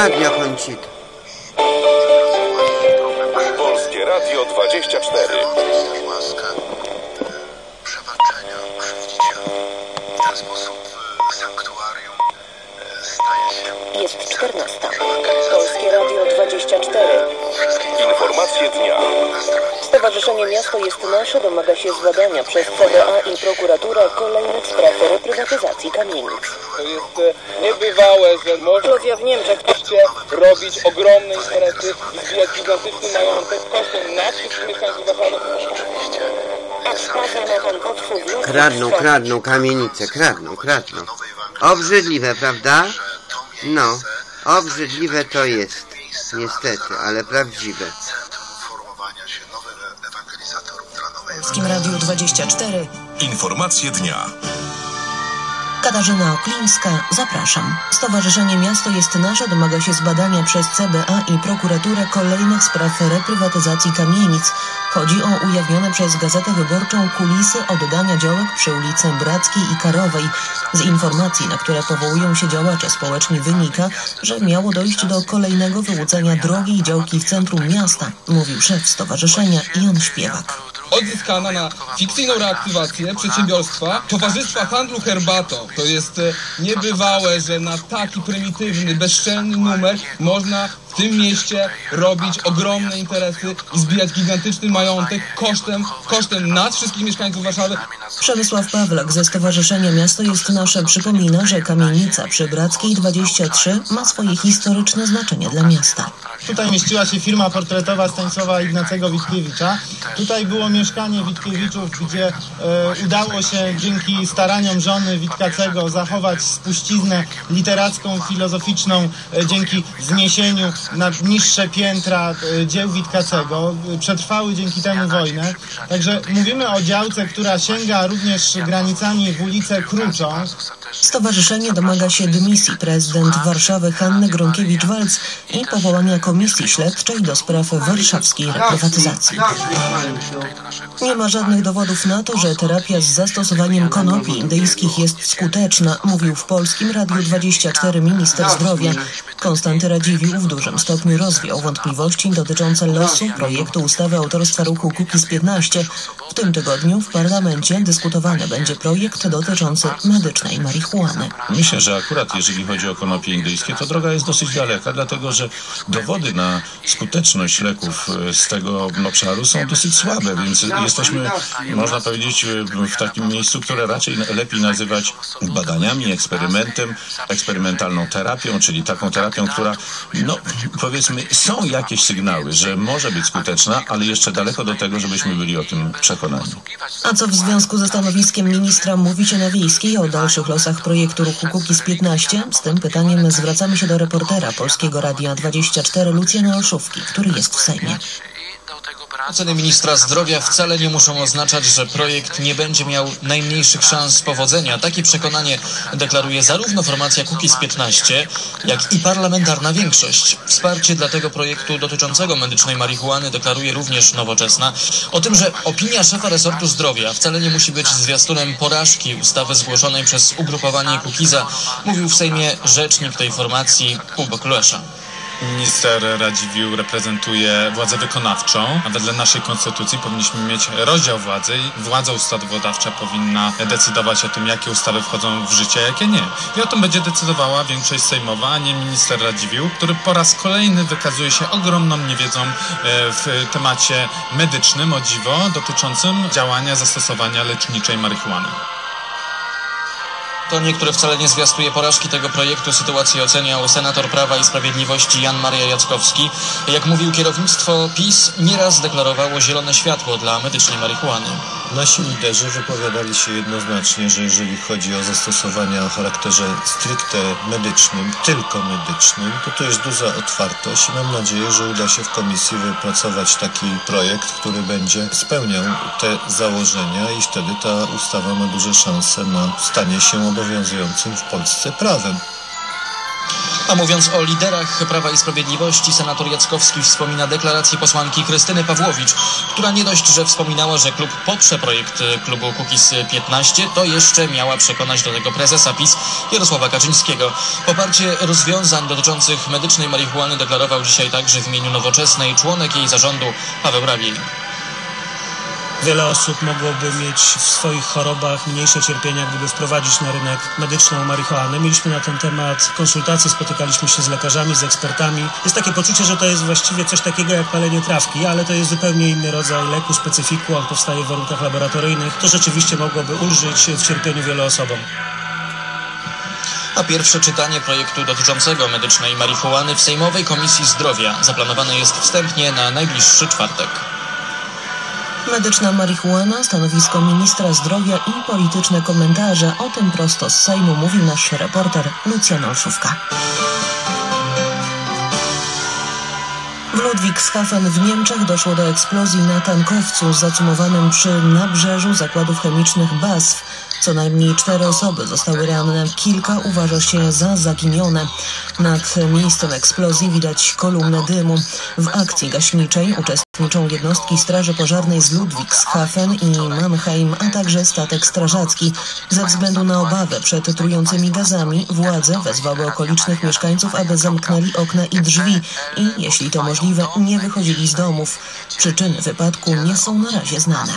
Radio Koncito. Polskie Radio 24. łaska, przebaczenia krzywdziciela. W ten sposób e, sanktuarium Jest 14. Polskie Radio 24. wszystkich Informacje dnia. Stowarzyszenie Miasto jest Nasze domaga się zbadania przez CBA i prokuraturę kolejnych spraw reprywatyzacji kamienic. To jest e, niebywałe, że można w Niemczech. robić ogromne interesy i zbijać gigantyczny majątek kosztem nas, wszystkich mieszkańców. Kradną, kradną kamienice, kradną, kradną. Obrzydliwe, prawda? No, obrzydliwe to jest. Niestety, ale prawdziwe. Polskim Radiu 24. Informacje dnia. Katarzyna Oklińska, zapraszam. Stowarzyszenie Miasto jest Nasze domaga się zbadania przez CBA i prokuraturę kolejnych spraw reprywatyzacji kamienic. Chodzi o ujawnione przez Gazetę Wyborczą kulisy oddania działek przy ulicy Brackiej i Karowej. Z informacji, na które powołują się działacze społeczni wynika, że miało dojść do kolejnego wyłudzenia drogiej działki w centrum miasta, mówił szef stowarzyszenia Jan Śpiewak. Odzyskana na fikcyjną reaktywację przedsiębiorstwa Towarzystwa Handlu Herbatą. To jest e, niebywałe, że na taki prymitywny, bezczelny numer można w tym mieście robić ogromne interesy i zbijać gigantyczny majątek kosztem, kosztem nas, wszystkich mieszkańców Warszawy. Przemysław Pawlak ze Stowarzyszenia Miasto jest Nasze przypomina, że kamienica przy Brackiej 23 ma swoje historyczne znaczenie dla miasta. Tutaj mieściła się firma portretowa Stanisława Ignacego Witkiewicza. Tutaj było mieszkanie Witkiewiczów, gdzie e, udało się dzięki staraniom żony Witkacego zachować spuściznę literacką, filozoficzną, e, dzięki zniesieniu na niższe piętra e, dzieł Witkacego. Przetrwały dzięki temu wojnę. Także mówimy o działce, która sięga również granicami w ulicę Kruczą. Stowarzyszenie domaga się dymisji prezydent Warszawy Hanny Gronkiewicz-Walc i powołania komisji śledczej do spraw warszawskiej reprywatyzacji. Nie ma żadnych dowodów na to, że terapia z zastosowaniem konopi indyjskich jest skuteczna, mówił w Polskim Radiu 24 minister zdrowia. Konstanty Radziwiłł w dużym stopniu rozwiał wątpliwości dotyczące losu projektu ustawy autorstwa ruchu Kukiz 15. W tym tygodniu w parlamencie dyskutowany będzie projekt dotyczący medycznej marihuany. Myślę, że akurat jeżeli chodzi o konopie indyjskie, to droga jest dosyć daleka, dlatego że dowody na skuteczność leków e, z tego obszaru są dosyć słabe, więc jesteśmy, można powiedzieć, e, w takim miejscu, które raczej lepiej nazywać badaniami, eksperymentem, eksperymentalną terapią, czyli taką terapią, która, no powiedzmy, są jakieś sygnały, że może być skuteczna, ale jeszcze daleko do tego, żebyśmy byli o tym przekonani. A co w związku ze stanowiskiem ministra mówicie na wiejskiej o dalszych losach projektu ruchu Kukiz 15? Z tym pytaniem zwracamy się do reportera Polskiego Radia 24 Lucjana Olszówki, który jest w Sejmie. Oceny ministra zdrowia wcale nie muszą oznaczać, że projekt nie będzie miał najmniejszych szans powodzenia. Takie przekonanie deklaruje zarówno formacja Kukiz 15, jak i parlamentarna większość. Wsparcie dla tego projektu dotyczącego medycznej marihuany deklaruje również Nowoczesna. O tym, że opinia szefa resortu zdrowia wcale nie musi być zwiastunem porażki ustawy zgłoszonej przez ugrupowanie Kukiza, mówił w Sejmie rzecznik tej formacji Kubo Klesza. Minister Radziwiłł reprezentuje władzę wykonawczą, a wedle naszej konstytucji powinniśmy mieć rozdział władzy i władza ustawodawcza powinna decydować o tym, jakie ustawy wchodzą w życie, a jakie nie. I o tym będzie decydowała większość sejmowa, a nie minister Radziwiłł, który po raz kolejny wykazuje się ogromną niewiedzą e, w temacie medycznym, o dziwo, dotyczącym działania zastosowania leczniczej marihuany. To niektóre wcale nie zwiastuje porażki tego projektu. Sytuację oceniał senator Prawa i Sprawiedliwości Jan Maria Jackowski. Jak mówił kierownictwo PiS, nieraz deklarowało zielone światło dla medycznej marihuany. Nasi liderzy wypowiadali się jednoznacznie, że jeżeli chodzi o zastosowania o charakterze stricte medycznym, tylko medycznym, to to jest duża otwartość i mam nadzieję, że uda się w komisji wypracować taki projekt, który będzie spełniał te założenia i wtedy ta ustawa ma duże szanse na stanie się obowiązującym w Polsce prawem. A mówiąc o liderach Prawa i Sprawiedliwości, senator Jackowski wspomina deklarację posłanki Krystyny Pawłowicz, która nie dość, że wspominała, że klub poprze projekt klubu Kukiz 15, to jeszcze miała przekonać do tego prezesa PiS Jarosława Kaczyńskiego. Poparcie rozwiązań dotyczących medycznej marihuany deklarował dzisiaj także w imieniu Nowoczesnej członek jej zarządu Paweł Rabiej. Wiele osób mogłoby mieć w swoich chorobach mniejsze cierpienia, gdyby wprowadzić na rynek medyczną marihuanę. Mieliśmy na ten temat konsultacje, spotykaliśmy się z lekarzami, z ekspertami. Jest takie poczucie, że to jest właściwie coś takiego jak palenie trawki, ale to jest zupełnie inny rodzaj leku, specyfiku, on powstaje w warunkach laboratoryjnych. To rzeczywiście mogłoby ulżyć w cierpieniu wielu osobom. A pierwsze czytanie projektu dotyczącego medycznej marihuany w Sejmowej Komisji Zdrowia zaplanowane jest wstępnie na najbliższy czwartek. Medyczna marihuana, stanowisko ministra zdrowia i polityczne komentarze. O tym prosto z Sejmu mówił nasz reporter Lucjan Olszówka. W Ludwigshafen w Niemczech doszło do eksplozji na tankowcu zacumowanym przy nabrzeżu zakładów chemicznych BASF. Co najmniej cztery osoby zostały ranne, kilka uważa się za zaginione. Nad miejscem eksplozji widać kolumnę dymu. W akcji gaśniczej uczestniczą jednostki Straży Pożarnej z Ludwigshafen i Mannheim, a także statek strażacki. Ze względu na obawę przed trującymi gazami władze wezwały okolicznych mieszkańców, aby zamknęli okna i drzwi i, jeśli to możliwe, nie wychodzili z domów. Przyczyny wypadku nie są na razie znane.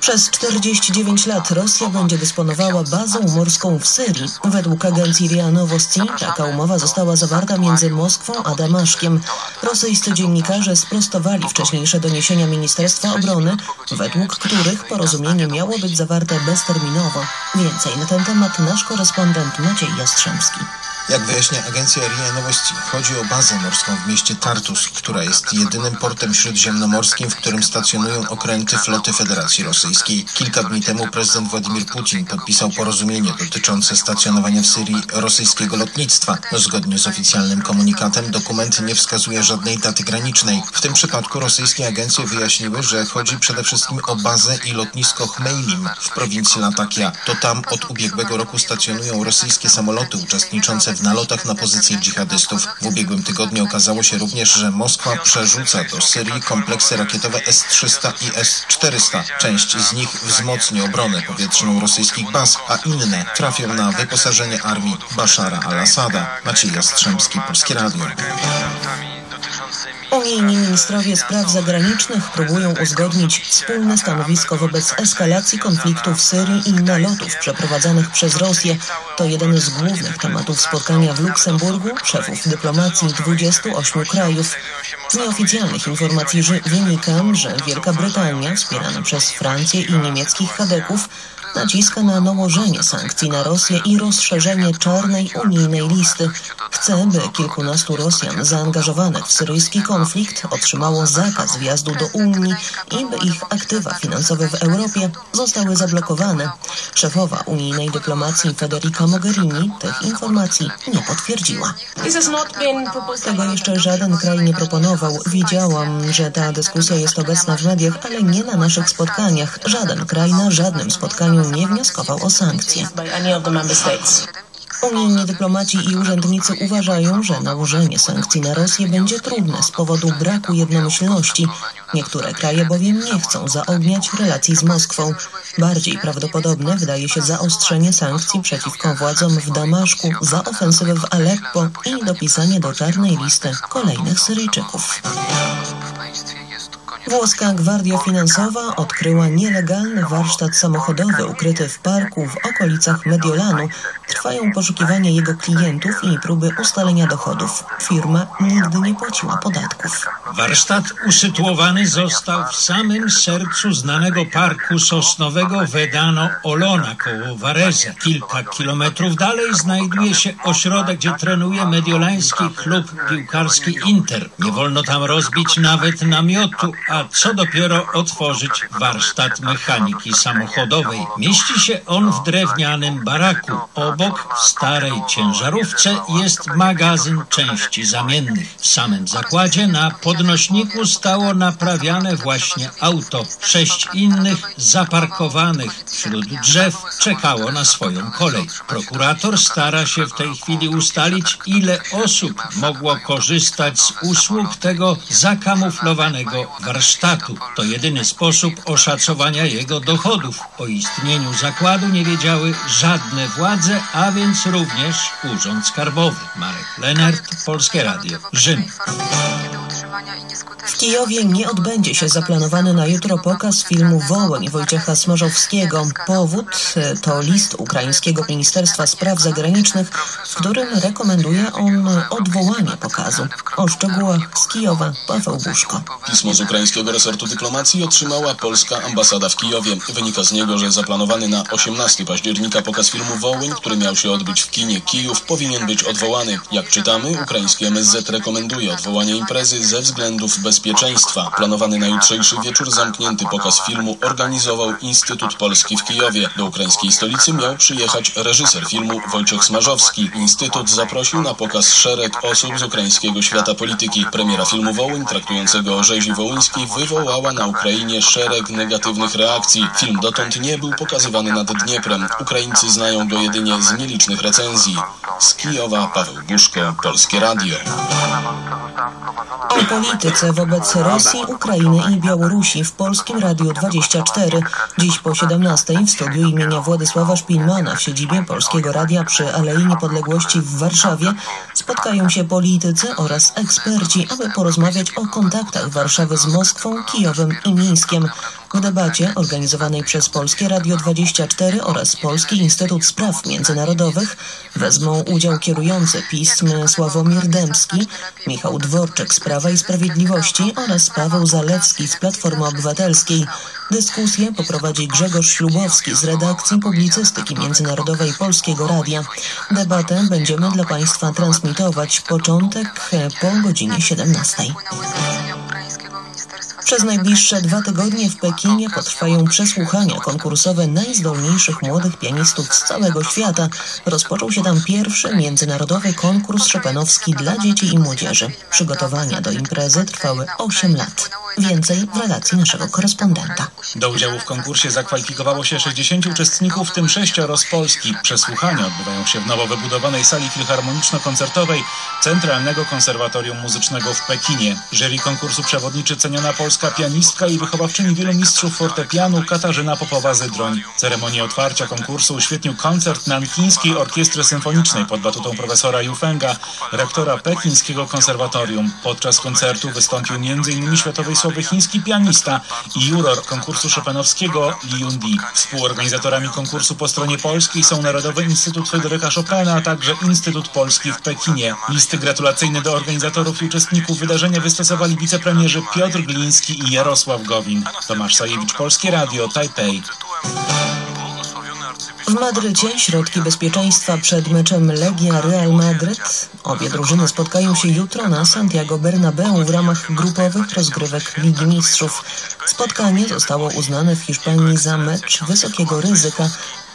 Przez 49 lat Rosja będzie dysponowała bazą morską w Syrii. Według agencji RIA Nowosti taka umowa została zawarta między Moskwą a Damaszkiem. Rosyjscy dziennikarze sprostowali wcześniejsze doniesienia Ministerstwa Obrony, według których porozumienie miało być zawarte bezterminowo. Więcej na ten temat nasz korespondent Maciej Jastrzębski. Jak wyjaśnia agencja RIA Nowości, chodzi o bazę morską w mieście Tartus, która jest jedynym portem śródziemnomorskim, w którym stacjonują okręty floty Federacji Rosyjskiej. Kilka dni temu prezydent Władimir Putin podpisał porozumienie dotyczące stacjonowania w Syrii rosyjskiego lotnictwa. Zgodnie z oficjalnym komunikatem dokument nie wskazuje żadnej daty granicznej. W tym przypadku rosyjskie agencje wyjaśniły, że chodzi przede wszystkim o bazę i lotnisko Chmeilim w prowincji Latakia. To tam od ubiegłego roku stacjonują rosyjskie samoloty uczestniczące w nalotach na pozycje dżihadystów. W ubiegłym tygodniu okazało się również, że Moskwa przerzuca do Syrii kompleksy rakietowe S-300 i S-400. Część z nich wzmocni obronę powietrzną rosyjskich baz, a inne trafią na wyposażenie armii Bashara al-Assada. Maciej Jastrzębski, Polskie Radio. Unijni ministrowie spraw zagranicznych próbują uzgodnić wspólne stanowisko wobec eskalacji konfliktu w Syrii i nalotów przeprowadzanych przez Rosję. To jeden z głównych tematów spotkania w Luksemburgu szefów dyplomacji 28 krajów. Z nieoficjalnych informacji wynika, że Wielka Brytania, wspierana przez Francję i niemieckich kadeków, naciska na nałożenie sankcji na Rosję i rozszerzenie czarnej unijnej listy. Chce, by kilkunastu Rosjan zaangażowanych w syryjski konflikt otrzymało zakaz wjazdu do Unii i by ich aktywa finansowe w Europie zostały zablokowane. Szefowa unijnej dyplomacji Federica Mogherini tych informacji nie potwierdziła. Tego jeszcze żaden kraj nie proponował. Widziałam, że ta dyskusja jest obecna w mediach, ale nie na naszych spotkaniach. Żaden kraj na żadnym spotkaniu nie wnioskował o sankcje. Unijni dyplomaci i urzędnicy uważają, że nałożenie sankcji na Rosję będzie trudne z powodu braku jednomyślności. Niektóre kraje bowiem nie chcą zaogniać relacji z Moskwą. Bardziej prawdopodobne wydaje się zaostrzenie sankcji przeciwko władzom w Damaszku za ofensywę w Aleppo i dopisanie do czarnej listy kolejnych Syryjczyków. Włoska Gwardia Finansowa odkryła nielegalny warsztat samochodowy ukryty w parku w okolicach Mediolanu. Trwają poszukiwania jego klientów i próby ustalenia dochodów. Firma nigdy nie płaciła podatków. Warsztat usytuowany został w samym sercu znanego parku sosnowego Vedano Olona koło Varese. Kilka kilometrów dalej znajduje się ośrodek, gdzie trenuje mediolański klub piłkarski Inter. Nie wolno tam rozbić nawet namiotu, a a co dopiero otworzyć warsztat mechaniki samochodowej. Mieści się on w drewnianym baraku. Obok w starej ciężarówce jest magazyn części zamiennych. W samym zakładzie na podnośniku stało naprawiane właśnie auto. Sześć innych zaparkowanych wśród drzew czekało na swoją kolej. Prokurator stara się w tej chwili ustalić, ile osób mogło korzystać z usług tego zakamuflowanego warsztatu. To jedyny sposób oszacowania jego dochodów. O istnieniu zakładu nie wiedziały żadne władze, a więc również Urząd Skarbowy. Marek Lenart, Polskie Radio, Rzym. W Kijowie nie odbędzie się zaplanowany na jutro pokaz filmu Wołyń Wojciecha Smarzowskiego. Powód e, to list ukraińskiego Ministerstwa Spraw Zagranicznych, w którym rekomenduje on odwołanie pokazu. O szczegółach z Kijowa Paweł Buszko. Pismo z ukraińskiego resortu dyplomacji otrzymała polska ambasada w Kijowie. Wynika z niego, że zaplanowany na 18 października pokaz filmu Wołyń, który miał się odbyć w kinie Kijów, powinien być odwołany. Jak czytamy, ukraiński MSZ rekomenduje odwołanie imprezy ze względów bezpieczeństwa. Planowany na jutrzejszy wieczór zamknięty pokaz filmu organizował Instytut Polski w Kijowie. Do ukraińskiej stolicy miał przyjechać reżyser filmu Wojciech Smarzowski. Instytut zaprosił na pokaz szereg osób z ukraińskiego świata polityki. Premiera filmu Wołyń, traktującego o rzezi wołyńskiej, wywołała na Ukrainie szereg negatywnych reakcji. Film dotąd nie był pokazywany nad Dnieprem. Ukraińcy znają go jedynie z nielicznych recenzji. Z Kijowa Paweł Buszko, Polskie Radio. O polityce wobec Rosji, Ukrainy i Białorusi w Polskim Radiu 24. Dziś po 17 w studiu imienia Władysława Szpilmana w siedzibie Polskiego Radia przy Alei Niepodległości w Warszawie spotkają się politycy oraz eksperci, aby porozmawiać o kontaktach Warszawy z Moskwą, Kijowem i Mińskiem. W debacie organizowanej przez Polskie Radio 24 oraz Polski Instytut Spraw Międzynarodowych wezmą udział kierujący pism Sławomir Dębski, Michał Dworczyk z Prawa i Sprawiedliwości oraz Paweł Zalewski z Platformy Obywatelskiej. Dyskusję poprowadzi Grzegorz Ślubowski z redakcji Publicystyki Międzynarodowej Polskiego Radia. Debatę będziemy dla Państwa transmitować początek po godzinie 17. Przez najbliższe dwa tygodnie w Pekinie potrwają przesłuchania konkursowe najzdolniejszych młodych pianistów z całego świata. Rozpoczął się tam pierwszy międzynarodowy konkurs szopenowski dla dzieci i młodzieży. Przygotowania do imprezy trwały 8 lat. Więcej w relacji naszego korespondenta. Do udziału w konkursie zakwalifikowało się 60 uczestników, w tym sześcioro z Polski. Przesłuchania odbywają się w nowo wybudowanej sali filharmoniczno-koncertowej Centralnego Konserwatorium Muzycznego w Pekinie. Jury konkursu przewodniczy ceniona polska pianistka i wychowawczyni wielu mistrzów fortepianu Katarzyna Popowa-Zydroń. Ceremonię otwarcia konkursu uświetnił koncert Nankińskiej Orkiestry Symfonicznej pod batutą profesora Yufenga, rektora pekińskiego konserwatorium. Podczas koncertu wystąpił m.in. światowej sławy chiński pianista i juror konkursu szopenowskiego Li Yundi. Współorganizatorami konkursu po stronie polskiej są Narodowy Instytut Fryderyka Chopina, a także Instytut Polski w Pekinie. Listy gratulacyjne do organizatorów i uczestników wydarzenia wystosowali wicepremierzy Piotr Gliński i Jarosław Gowin. Tomasz Sajewicz, Polskie Radio, Tajpej. W Madrycie środki bezpieczeństwa przed meczem Legia-Real Madryt. Obie drużyny spotkają się jutro na Santiago Bernabeu w ramach grupowych rozgrywek Ligi Mistrzów. Spotkanie zostało uznane w Hiszpanii za mecz wysokiego ryzyka.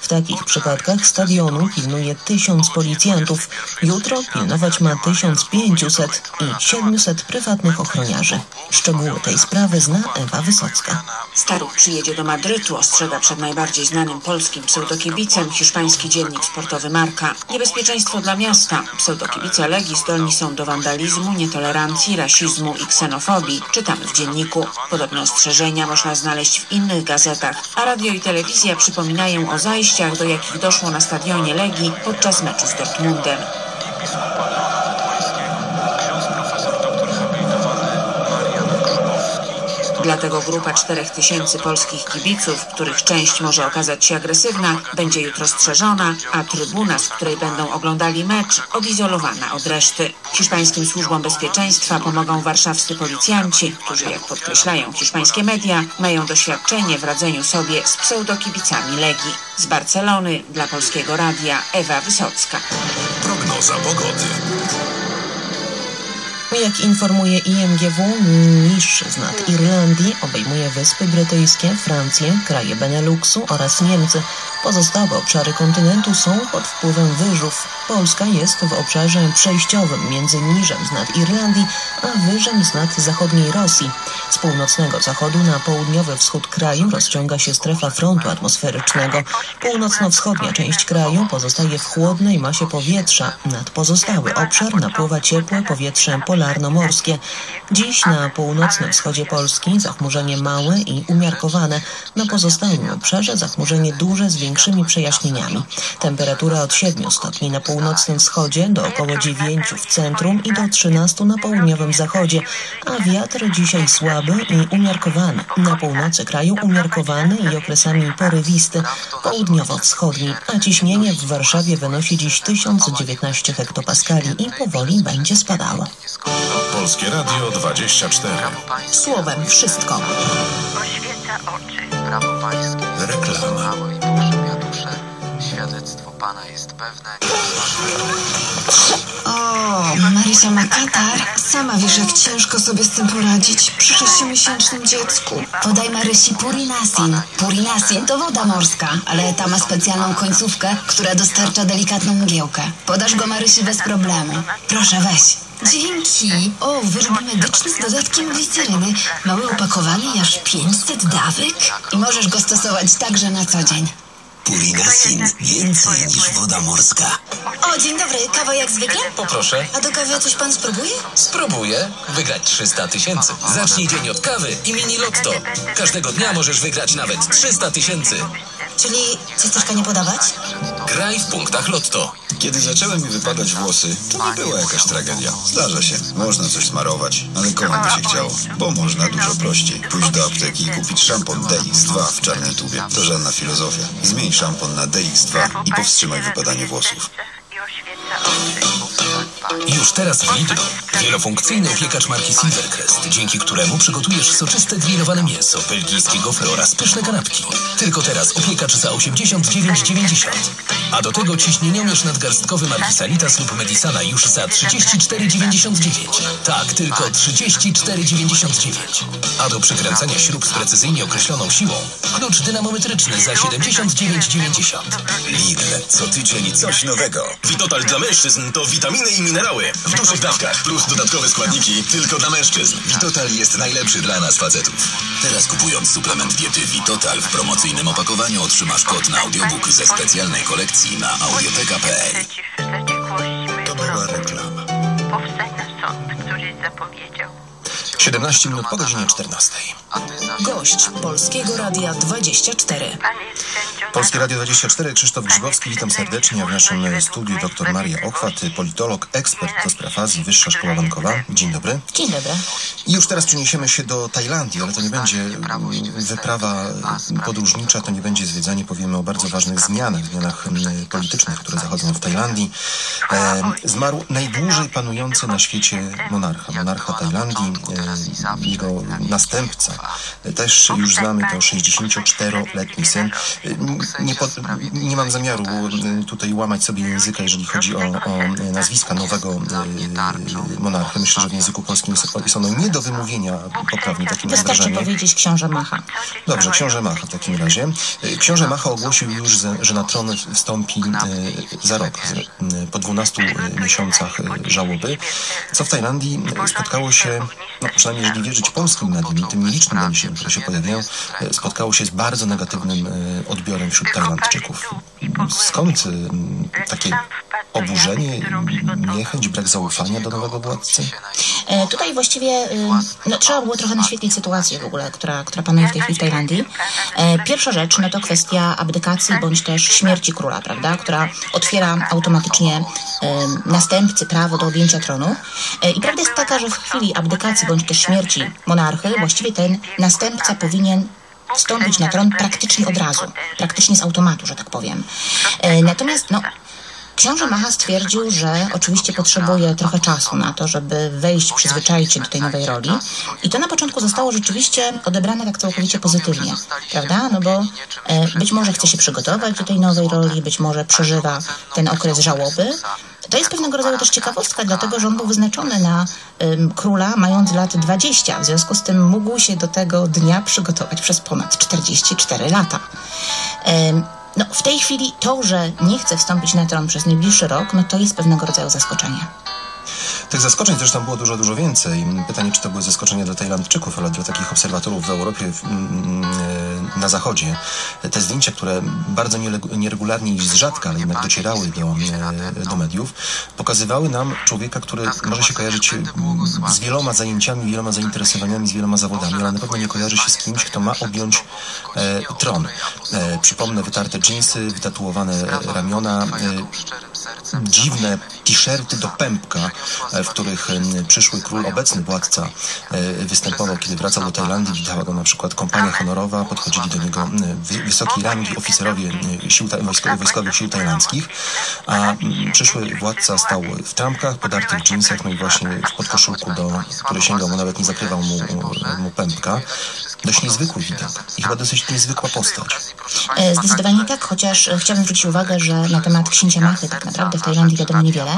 W takich przypadkach stadionu pilnuje tysiąc policjantów. Jutro pilnować ma 1500 i 700 prywatnych ochroniarzy. Szczegóły tej sprawy zna Ewa Wysocka. Staruch przyjedzie do Madrytu, ostrzega przed najbardziej znanym polskim pseudokibicem hiszpański dziennik sportowy Marka. Niebezpieczeństwo dla miasta. Pseudokibice Legii zdolni są do wandalizmu, nietolerancji, rasizmu i ksenofobii. Czytamy w dzienniku. Podobne ostrzeżenia można znaleźć w innych gazetach, a radio i telewizja przypominają o do jakich doszło na stadionie Legii podczas meczu z Dortmundem. Dlatego grupa 4000 polskich kibiców, których część może okazać się agresywna, będzie jutro strzeżona, a trybuna, z której będą oglądali mecz, odizolowana od reszty. Hiszpańskim służbom bezpieczeństwa pomogą warszawscy policjanci, którzy, jak podkreślają hiszpańskie media, mają doświadczenie w radzeniu sobie z pseudokibicami Legii. Z Barcelony dla Polskiego Radia Ewa Wysocka. Prognoza pogody. Jak informuje IMGW, niższy z nad Irlandii obejmuje Wyspy Brytyjskie, Francję, kraje Beneluxu oraz Niemcy. Pozostałe obszary kontynentu są pod wpływem wyżów. Polska jest w obszarze przejściowym między niżem z nad Irlandii a wyżem z nad zachodniej Rosji. Z północnego zachodu na południowy wschód kraju rozciąga się strefa frontu atmosferycznego. Północno-wschodnia część kraju pozostaje w chłodnej masie powietrza. Nad pozostały obszar napływa ciepłe powietrze polarno-morskie. Dziś na północnym wschodzie Polski zachmurzenie małe i umiarkowane. Na pozostałym obszarze zachmurzenie duże z większymi przejaśnieniami. Temperatura od 7 stopni na północnym wschodzie do około 9 w centrum i do 13 na południowym zachodzie, a wiatr dzisiaj słaby i umiarkowany. Na północy kraju umiarkowany i okresami porywisty, południowo-wschodni, a ciśnienie w Warszawie wynosi dziś 1019 hektopaskali i powoli będzie spadało. Polskie Radio 24. Słowem wszystko. Oświeca oczy. Reklama. Pana jest pewne. O, Marysia ma katar. Sama wiesz, jak ciężko sobie z tym poradzić przy sześciomiesięcznym dziecku. Podaj Marysi Purinasin. Purinasin to woda morska, ale ta ma specjalną końcówkę, która dostarcza delikatną mgiełkę. Podasz go Marysi bez problemu. Proszę, weź. Dzięki. O, wyrób medyczny z dodatkiem gliceryny. Małe opakowanie, aż 500 dawek. I możesz go stosować także na co dzień. Purinasin. Więcej niż woda morska. O, dzień dobry. Kawa jak zwykle? Poproszę. A do kawy coś pan spróbuje? Spróbuję wygrać 300 tysięcy. Zacznij dzień od kawy i mini lotto. Każdego dnia możesz wygrać nawet 300 tysięcy. Czyli ciasteczka nie podawać? Graj w punktach lotto. Kiedy zaczęły mi wypadać włosy, to nie była jakaś tragedia. Zdarza się, można coś smarować, ale komu by się chciało? Bo można dużo prościej. Pójść do apteki i kupić szampon DX2 w czarnej tubie. To żadna filozofia. Zmień szampon na DX2 i powstrzymaj wypadanie włosów. Już teraz w Lidlu. Wielofunkcyjny opiekacz marki Silvercrest, dzięki któremu przygotujesz soczyste grillowane mięso, belgijskiego oraz pyszne kanapki. Tylko teraz opiekacz za 89,90. A do tego ciśnieniomierz nadgarstkowy marki Sanitas lub Medisana już za 34,99. Tak, tylko 34,99. A do przykręcania śrub z precyzyjnie określoną siłą klucz dynamometryczny za 79,90. Lidl. Co tydzień coś nowego. Witotal dla mężczyzn to witaminy i minerały. W dużych dawkach plus dodatkowe składniki tylko dla mężczyzn. Witotal jest najlepszy dla nas facetów. Teraz kupując suplement diety Witotal w promocyjnym opakowaniu otrzymasz kod na audiobook ze specjalnej kolekcji na audioteka.pl. To była reklama. Powstań na sąd, który zapowiedział. 17 minut po godzinie 14. Gość Polskiego Radia 24. Polskie Radio 24, Krzysztof Grzybowski, witam serdecznie. W naszym studiu dr Maria Ochwat, politolog, ekspert do spraw Azji, Wyższa Szkoła Bankowa. Dzień dobry. Dzień dobry. I już teraz przeniesiemy się do Tajlandii, ale to nie będzie wyprawa podróżnicza, to nie będzie zwiedzanie. Powiemy o bardzo ważnych zmianach, zmianach politycznych, które zachodzą w Tajlandii. E, zmarł najdłużej panujący na świecie monarcha, monarcha Tajlandii. Jego następca, też już znamy, to 64-letni syn. Nie, po, nie mam zamiaru e, tutaj łamać sobie języka, jeżeli chodzi o, o nazwiska nowego e, monarchy. Myślę, że w języku polskim jest ono nie do wymówienia poprawnie, takie mam Wystarczy wrażenie. powiedzieć książę Macha. Dobrze, książę Macha w takim razie. Książę Macha ogłosił już, że- na tron wstąpi za rok, po 12 miesiącach żałoby, co w Tajlandii spotkało się, no, przynajmniej jeżeli wierzyć polskim mediom i tym nielicznym doniesieniom, które się pojawiają, spotkało się z bardzo negatywnym e, odbiorem wśród Tajlandczyków. Skąd e, takie oburzenie, niechęć, brak zaufania do nowego władcy? E, Tutaj właściwie y, no, trzeba było trochę naświetlić sytuację w ogóle, która, która panuje w tej chwili w Tajlandii. E, Pierwsza rzecz no to kwestia abdykacji bądź też śmierci króla, prawda, która otwiera automatycznie em, następcy prawo do objęcia tronu. E, I prawda jest taka, że w chwili abdykacji bądź też śmierci monarchy właściwie ten następca powinien wstąpić na tron praktycznie od razu, praktycznie z automatu, że tak powiem. E, Natomiast no, Książę Macha stwierdził, że oczywiście potrzebuje trochę czasu na to, żeby wejść, przyzwyczaić się do tej nowej roli. I to na początku zostało rzeczywiście odebrane tak całkowicie pozytywnie, prawda? No bo e, być może chce się przygotować do tej nowej roli, być może przeżywa ten okres żałoby. To jest pewnego rodzaju też ciekawostka, dlatego że on był wyznaczony na ym, króla mając lat 20. W związku z tym mógł się do tego dnia przygotować przez ponad 44 lata. Ym, no, w tej chwili to, że nie chce wstąpić na tron przez najbliższy rok, no to jest pewnego rodzaju zaskoczenie. Tych zaskoczeń zresztą było dużo, dużo więcej. Pytanie, czy to były zaskoczenia dla Tajlandczyków, ale dla takich obserwatorów w Europie, w, mm, e, na Zachodzie. Te zdjęcia, które bardzo nieregularnie i z rzadka, ale jednak docierały do, e, do mediów, pokazywały nam człowieka, który może się kojarzyć mm, z wieloma zajęciami, wieloma zainteresowaniami, z wieloma zawodami, ale na pewno nie kojarzy się z kimś, kto ma objąć e, tron. E, przypomnę, wytarte dżinsy, wytatuowane ramiona, e, dziwne t-shirty do pępka, w których przyszły król, obecny władca, e, występował, kiedy wracał do Tajlandii. Witała go na przykład kompania honorowa, podchodzili do niego m, wy- wysokiej rangi oficerowie sił, wojskowych sił tajlandzkich, a przyszły władca stał w trampkach, podartych dżinsach, no i właśnie w podkoszulku, do, który sięgał mu, nawet nie zakrywał mu, mu pępka. Dość niezwykły widok i chyba dosyć niezwykła postać. E, Zdecydowanie tak, chociaż e, chciałabym zwrócić uwagę, że na temat księcia Machy tak naprawdę w Tajlandii wiadomo niewiele.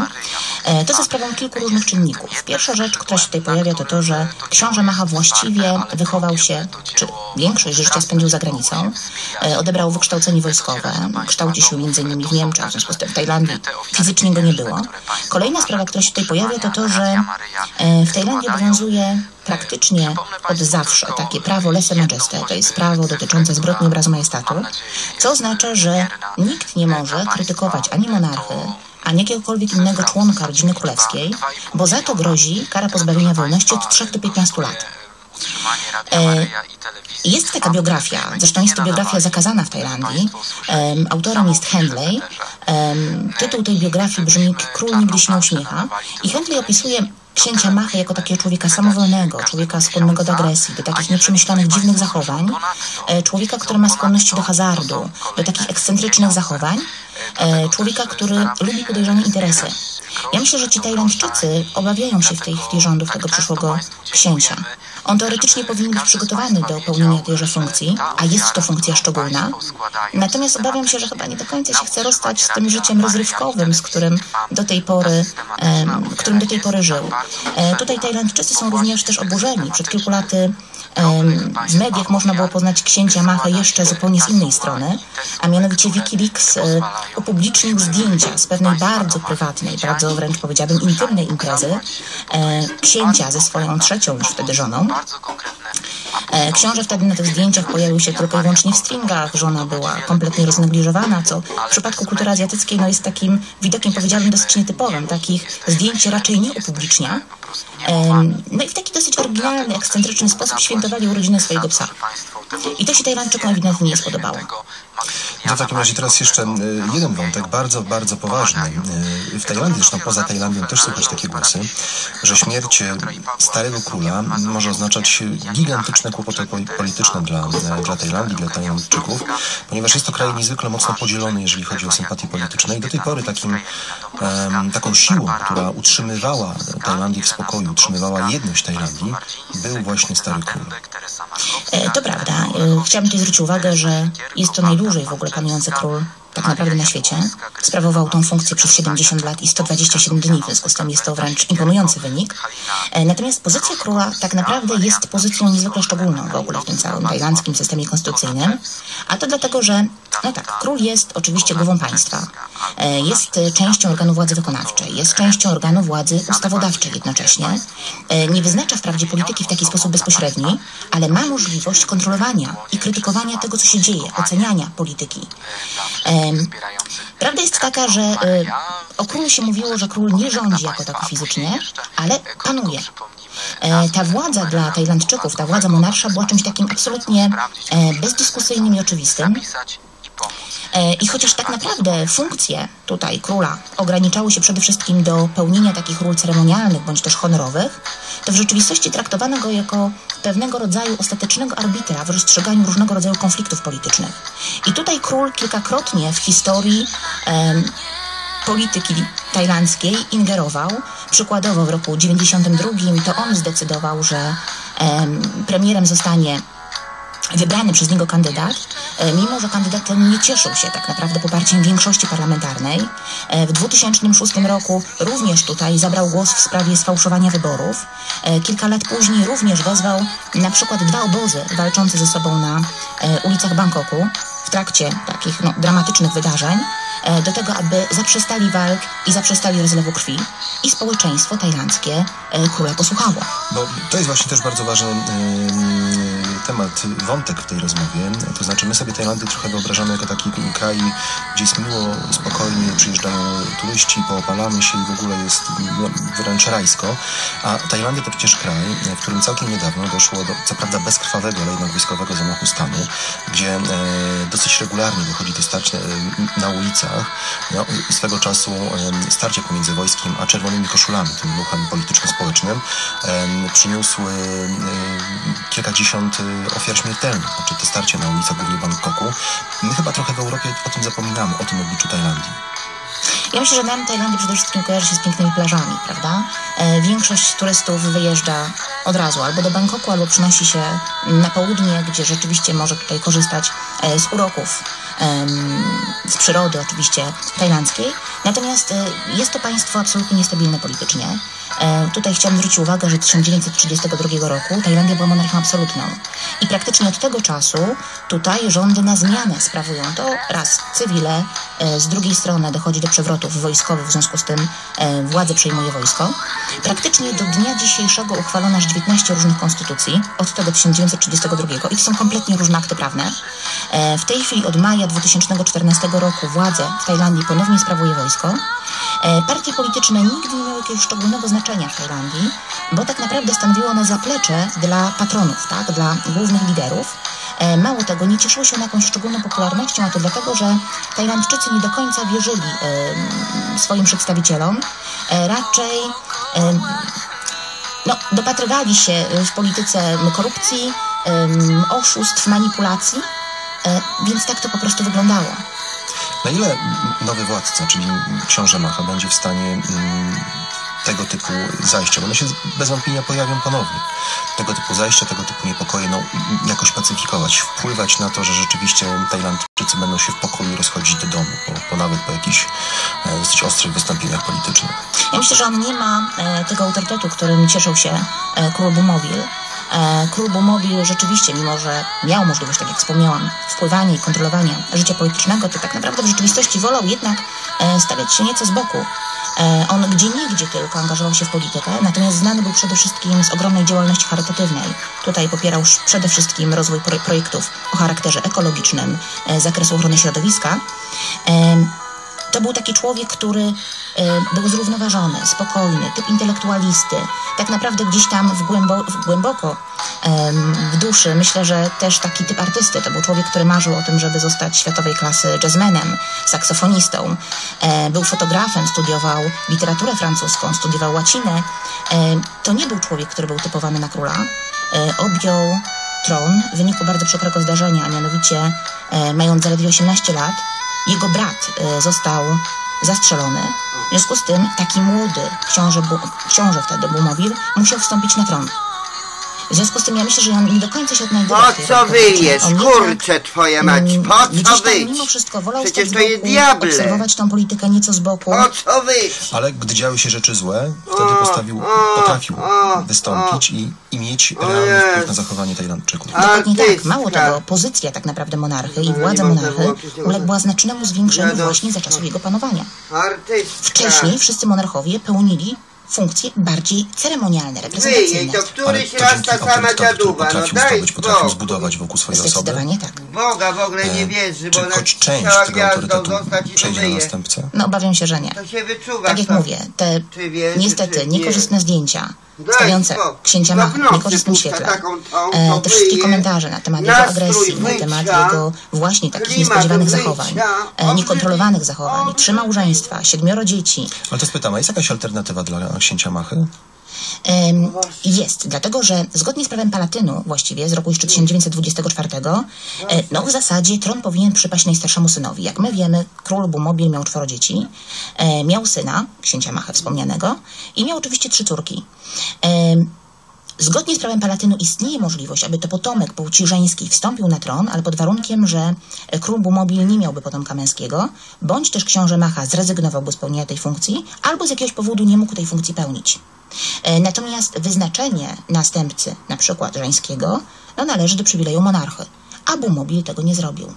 E, To za sprawą kilku różnych czynników. Pierwsza rzecz, która się tutaj pojawia, to to, że książę Macha właściwie wychował się, czy większość życia spędził za granicą. Odebrał wykształcenie wojskowe, kształci się m.in. w Niemczech, w związku z tym w Tajlandii fizycznie go nie było. Kolejna sprawa, która się tutaj pojawia, to to, że w Tajlandii obowiązuje praktycznie od zawsze takie prawo lese majeste, to jest prawo dotyczące zbrodni obrazu majestatu, co oznacza, że nikt nie może krytykować ani monarchy, ani jakiegokolwiek innego członka rodziny królewskiej, bo za to grozi kara pozbawienia wolności od 3 do 15 lat. E, jest taka biografia, zresztą jest to biografia zakazana w Tajlandii. Em, autorem jest Handley. Em, tytuł tej biografii brzmi Król nigdy się nie uśmiecha. I Handley opisuje księcia Machy jako takiego człowieka samowolnego, człowieka skłonnego do agresji, do takich nieprzemyślanych, dziwnych zachowań, e, człowieka, który ma skłonności do hazardu, do takich ekscentrycznych zachowań, człowieka, który lubi podejrzane interesy. Ja myślę, że ci Tajlandczycy obawiają się w tej chwili rządów tego przyszłego księcia. On teoretycznie powinien być przygotowany do pełnienia tejże funkcji, a jest to funkcja szczególna. Natomiast obawiam się, że chyba nie do końca się chce rozstać z tym życiem rozrywkowym, z którym do tej pory, którym do tej pory żył. E, tutaj Tajlandczycy są również też oburzeni. Przed kilku laty w mediach można było poznać księcia Machę jeszcze zupełnie z innej strony, a mianowicie Wikileaks e, upublicznił zdjęcia z pewnej bardzo prywatnej, bardzo wręcz powiedziałabym intymnej imprezy e, księcia ze swoją trzecią już wtedy żoną. E, Książę wtedy na tych zdjęciach pojawił się tylko i wyłącznie w stringach. Żona była kompletnie roznegliżowana, co w przypadku kultury azjatyckiej no, jest takim widokiem, powiedziałabym, dosyć nietypowym. Takich zdjęć raczej nie upublicznia. No i w taki dosyć oryginalny, ekscentryczny sposób świętowali urodziny swojego psa. I to się Tajlandczykom ewidentnie nie spodobało. To w takim razie teraz jeszcze e, jeden wątek, bardzo, bardzo poważny. E, W Tajlandii, zresztą poza Tajlandią też słychać takie głosy, że śmierć e, starego króla może oznaczać gigantyczne kłopoty po- polityczne dla, dla Tajlandii, dla Tajlandczyków, ponieważ jest to kraj niezwykle mocno podzielony, jeżeli chodzi o sympatie polityczne i do tej pory takim, taką siłą, która utrzymywała Tajlandię w spokoju, utrzymywała jedność Tajlandii, był właśnie stary król. To prawda. Chciałabym tutaj zwrócić uwagę, że jest to najdłużej w ogóle panujący król tak naprawdę na świecie. Sprawował tą funkcję przez 70 lat i 127 dni, w związku z tym jest to wręcz imponujący wynik. E, Natomiast pozycja króla tak naprawdę jest pozycją niezwykle szczególną w ogóle w tym całym tajlandzkim systemie konstytucyjnym. A to dlatego, że, no tak, król jest oczywiście głową państwa. E, Jest częścią organu władzy wykonawczej, jest częścią organu władzy ustawodawczej jednocześnie. E, Nie wyznacza wprawdzie polityki w taki sposób bezpośredni, ale ma możliwość kontrolowania i krytykowania tego, co się dzieje, oceniania polityki. Prawda jest taka, że e, o królu się mówiło, że król nie rządzi jako tako fizycznie, ale panuje. E, Ta władza dla Tajlandczyków, ta władza monarsza była czymś takim absolutnie e, bezdyskusyjnym i oczywistym. E, I chociaż tak naprawdę funkcje tutaj króla ograniczały się przede wszystkim do pełnienia takich ról ceremonialnych bądź też honorowych, to w rzeczywistości traktowano go jako pewnego rodzaju ostatecznego arbitra w rozstrzyganiu różnego rodzaju konfliktów politycznych. I tutaj król kilkakrotnie w historii em, polityki tajlandzkiej ingerował. Przykładowo w roku 92 to on zdecydował, że em, premierem zostanie wybrany przez niego kandydat, e, mimo że kandydat ten nie cieszył się tak naprawdę poparciem większości parlamentarnej. E, W 2006 roku również tutaj zabrał głos w sprawie sfałszowania wyborów. E, Kilka lat później również wezwał na przykład dwa obozy walczące ze sobą na ulicach Bangkoku w trakcie takich no, dramatycznych wydarzeń do tego, aby zaprzestali walk i zaprzestali rozlewu krwi i społeczeństwo tajlandzkie e, króla posłuchało. Bo to jest właśnie też bardzo ważny temat, wątek w tej rozmowie. To znaczy my sobie Tajlandię trochę wyobrażamy jako taki kraj, gdzie jest miło, spokojnie, przyjeżdżają turyści, poopalamy się i w ogóle jest no, wręcz rajsko. A Tajlandia to przecież kraj, w którym całkiem niedawno doszło do, co prawda bezkrwawego, ale jednak wojskowego zamachu stanu, gdzie e, dosyć regularnie dochodzi do starć e, na ulicach. No, swego czasu starcie pomiędzy wojskiem a czerwonymi koszulami, tym ruchem polityczno-społecznym, przyniósł e, kilkadziesiąt e, ofiar śmiertelnych. Znaczy te starcia na ulicach głównie Bangkoku. My chyba trochę w Europie o tym zapominamy, o tym obliczu Tajlandii. Ja myślę, że nam Tajlandia przede wszystkim kojarzy się z pięknymi plażami, prawda? E, większość turystów wyjeżdża od razu albo do Bangkoku, albo przynosi się na południe, gdzie rzeczywiście może tutaj korzystać e, z uroków, em, z przyrody oczywiście tajlandzkiej. Natomiast e, jest to państwo absolutnie niestabilne politycznie. E, Tutaj chciałam zwrócić uwagę, że 1932 roku Tajlandia była monarchią absolutną. I praktycznie od tego czasu tutaj rządy na zmianę sprawują to raz cywile, e, z drugiej strony dochodzi do przewrotów wojskowych, w związku z tym e, władzę przejmuje wojsko. Praktycznie do dnia dzisiejszego uchwalono aż 19 różnych konstytucji, od tego 1932 i to są kompletnie różne akty prawne. E, W tej chwili od maja 2014 roku władzę w Tajlandii ponownie sprawuje wojsko. E, Partie polityczne nigdy nie miały jakiegoś szczególnego znaczenia w Tajlandii, bo tak naprawdę stanowiło one zaplecze dla patronów, tak, dla głównych liderów. E, Mało tego, nie cieszyły się one jakąś szczególną popularnością, a to dlatego, że Tajlandczycy nie do końca wierzyli e, swoim przedstawicielom. E, Raczej no, dopatrywali się w polityce korupcji, oszustw, manipulacji, więc tak to po prostu wyglądało. Na ile nowy władca, czyli książę Macha, będzie w stanie mm, tego typu zajścia, one się bez wątpienia pojawią ponownie, tego typu zajścia, tego typu niepokoje, no, jakoś pacyfikować, wpływać na to, że rzeczywiście Tajlandczycy będą się w pokoju rozchodzić do domu, po, po nawet po jakichś e, dosyć ostrych wystąpieniach politycznych. Ja myślę, że on nie ma e, tego autorytetu, którym cieszył się e, król Bumowil. E, król Bumowil rzeczywiście, mimo że miał możliwość, tak jak wspomniałam, wpływania i kontrolowania życia politycznego, to tak naprawdę w rzeczywistości wolał jednak e, stawiać się nieco z boku. E, on gdzie nigdzie tylko angażował się w politykę, natomiast znany był przede wszystkim z ogromnej działalności charytatywnej. Tutaj popierał przede wszystkim rozwój pro- projektów o charakterze ekologicznym, e, zakresu ochrony środowiska. To był taki człowiek, który e, był zrównoważony, spokojny, typ intelektualisty. Tak naprawdę gdzieś tam w, głębo, w głęboko w duszy myślę, że też taki typ artysty. To był człowiek, który marzył o tym, żeby zostać światowej klasy jazzmenem, saksofonistą. E, był fotografem, studiował literaturę francuską, studiował łacinę. E, to nie był człowiek, który był typowany na króla. Objął tron w wyniku bardzo przykrego zdarzenia, a mianowicie mając zaledwie 18 lat, jego brat e, został zastrzelony. W związku z tym taki młody książę, książę wtedy Bumowil musiał wstąpić na tron. W związku z tym ja myślę, że on nie do końca się odnajdował. Po co wyjesz, kurczę twoja mać, mm, po co wyjść? mimo wszystko wolał Przecież stać to jest diable. obserwować tą politykę nieco z boku. Po co wyjść? Ale gdy działy się rzeczy złe, wtedy postawił, potrafił wystąpić i, i mieć realny wpływ na zachowanie Tajlandczyków. Dokładnie tak. Mało tego, pozycja tak naprawdę monarchy i władza monarchy uległa znacznemu zwiększeniu właśnie za czasów jego panowania. Wcześniej wszyscy monarchowie pełnili funkcje bardziej ceremonialne, reprezentacyjne. Wyjej, to któryś raz ta sama dziaduba, no daj potrafił spokój. zbudować wokół swojej osoby. Zdecydowanie tak. Boga w ogóle nie E, wierzy, Czy bo ona choć część chciała tego gwiazdą autorytetu zostać i to przejdzie na wyje. następcę? No obawiam się, że nie. To się wyczuwa. Tak jak mówię, te Czy wierzy, niestety czy nie. niekorzystne zdjęcia stawiające spokój. księcia No Macha w niekorzystnym świetle, e, te wszystkie komentarze na temat jego agresji, na temat jego właśnie takich niespodziewanych zachowań, e, niekontrolowanych zachowań, trzy małżeństwa, siedmioro dzieci, Ale to spytam, a jest jakaś alternatywa dla księcia Machy? Em, Jest, dlatego że zgodnie z prawem Palatynu, właściwie z roku jeszcze 1924, e, no w zasadzie tron powinien przypaść najstarszemu synowi. Jak my wiemy, król Bumobil miał czworo dzieci, e, miał syna, księcia Machę wspomnianego, i miał oczywiście trzy córki. Zgodnie z prawem Palatynu istnieje możliwość, aby to potomek płci żeńskiej wstąpił na tron, ale pod warunkiem, że król Bumobil nie miałby potomka męskiego, bądź też książę Macha zrezygnowałby z pełnienia tej funkcji, albo z jakiegoś powodu nie mógł tej funkcji pełnić. E, Natomiast wyznaczenie następcy, na przykład żeńskiego, no, należy do przywileju monarchy. A Bumobil tego nie zrobił.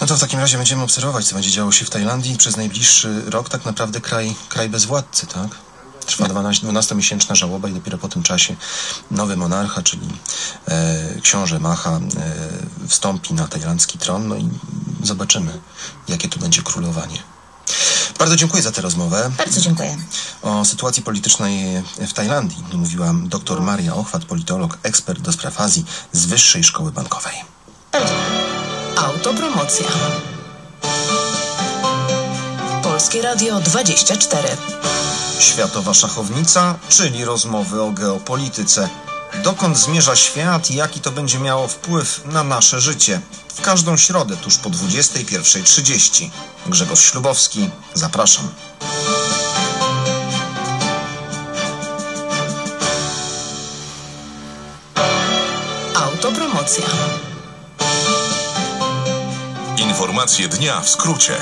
No to w takim razie będziemy obserwować, co będzie działo się w Tajlandii przez najbliższy rok. Tak naprawdę kraj, kraj bez władcy, tak? Trwa 12 12-miesięczna żałoba i dopiero po tym czasie nowy monarcha, czyli e, książę Macha, e, wstąpi na tajlandzki tron, no i zobaczymy, jakie tu będzie królowanie. Bardzo dziękuję za tę rozmowę. Bardzo dziękuję. O sytuacji politycznej w Tajlandii mówiła dr Maria Ochwat, politolog, ekspert do spraw Azji z Wyższej Szkoły Bankowej. Autopromocja. Polskie Radio 24. Światowa szachownica, czyli rozmowy o geopolityce. Dokąd zmierza świat i jaki to będzie miało wpływ na nasze życie? W każdą środę tuż po 21.30. Grzegorz Ślubowski, zapraszam. Autopromocja. Informacje dnia w skrócie.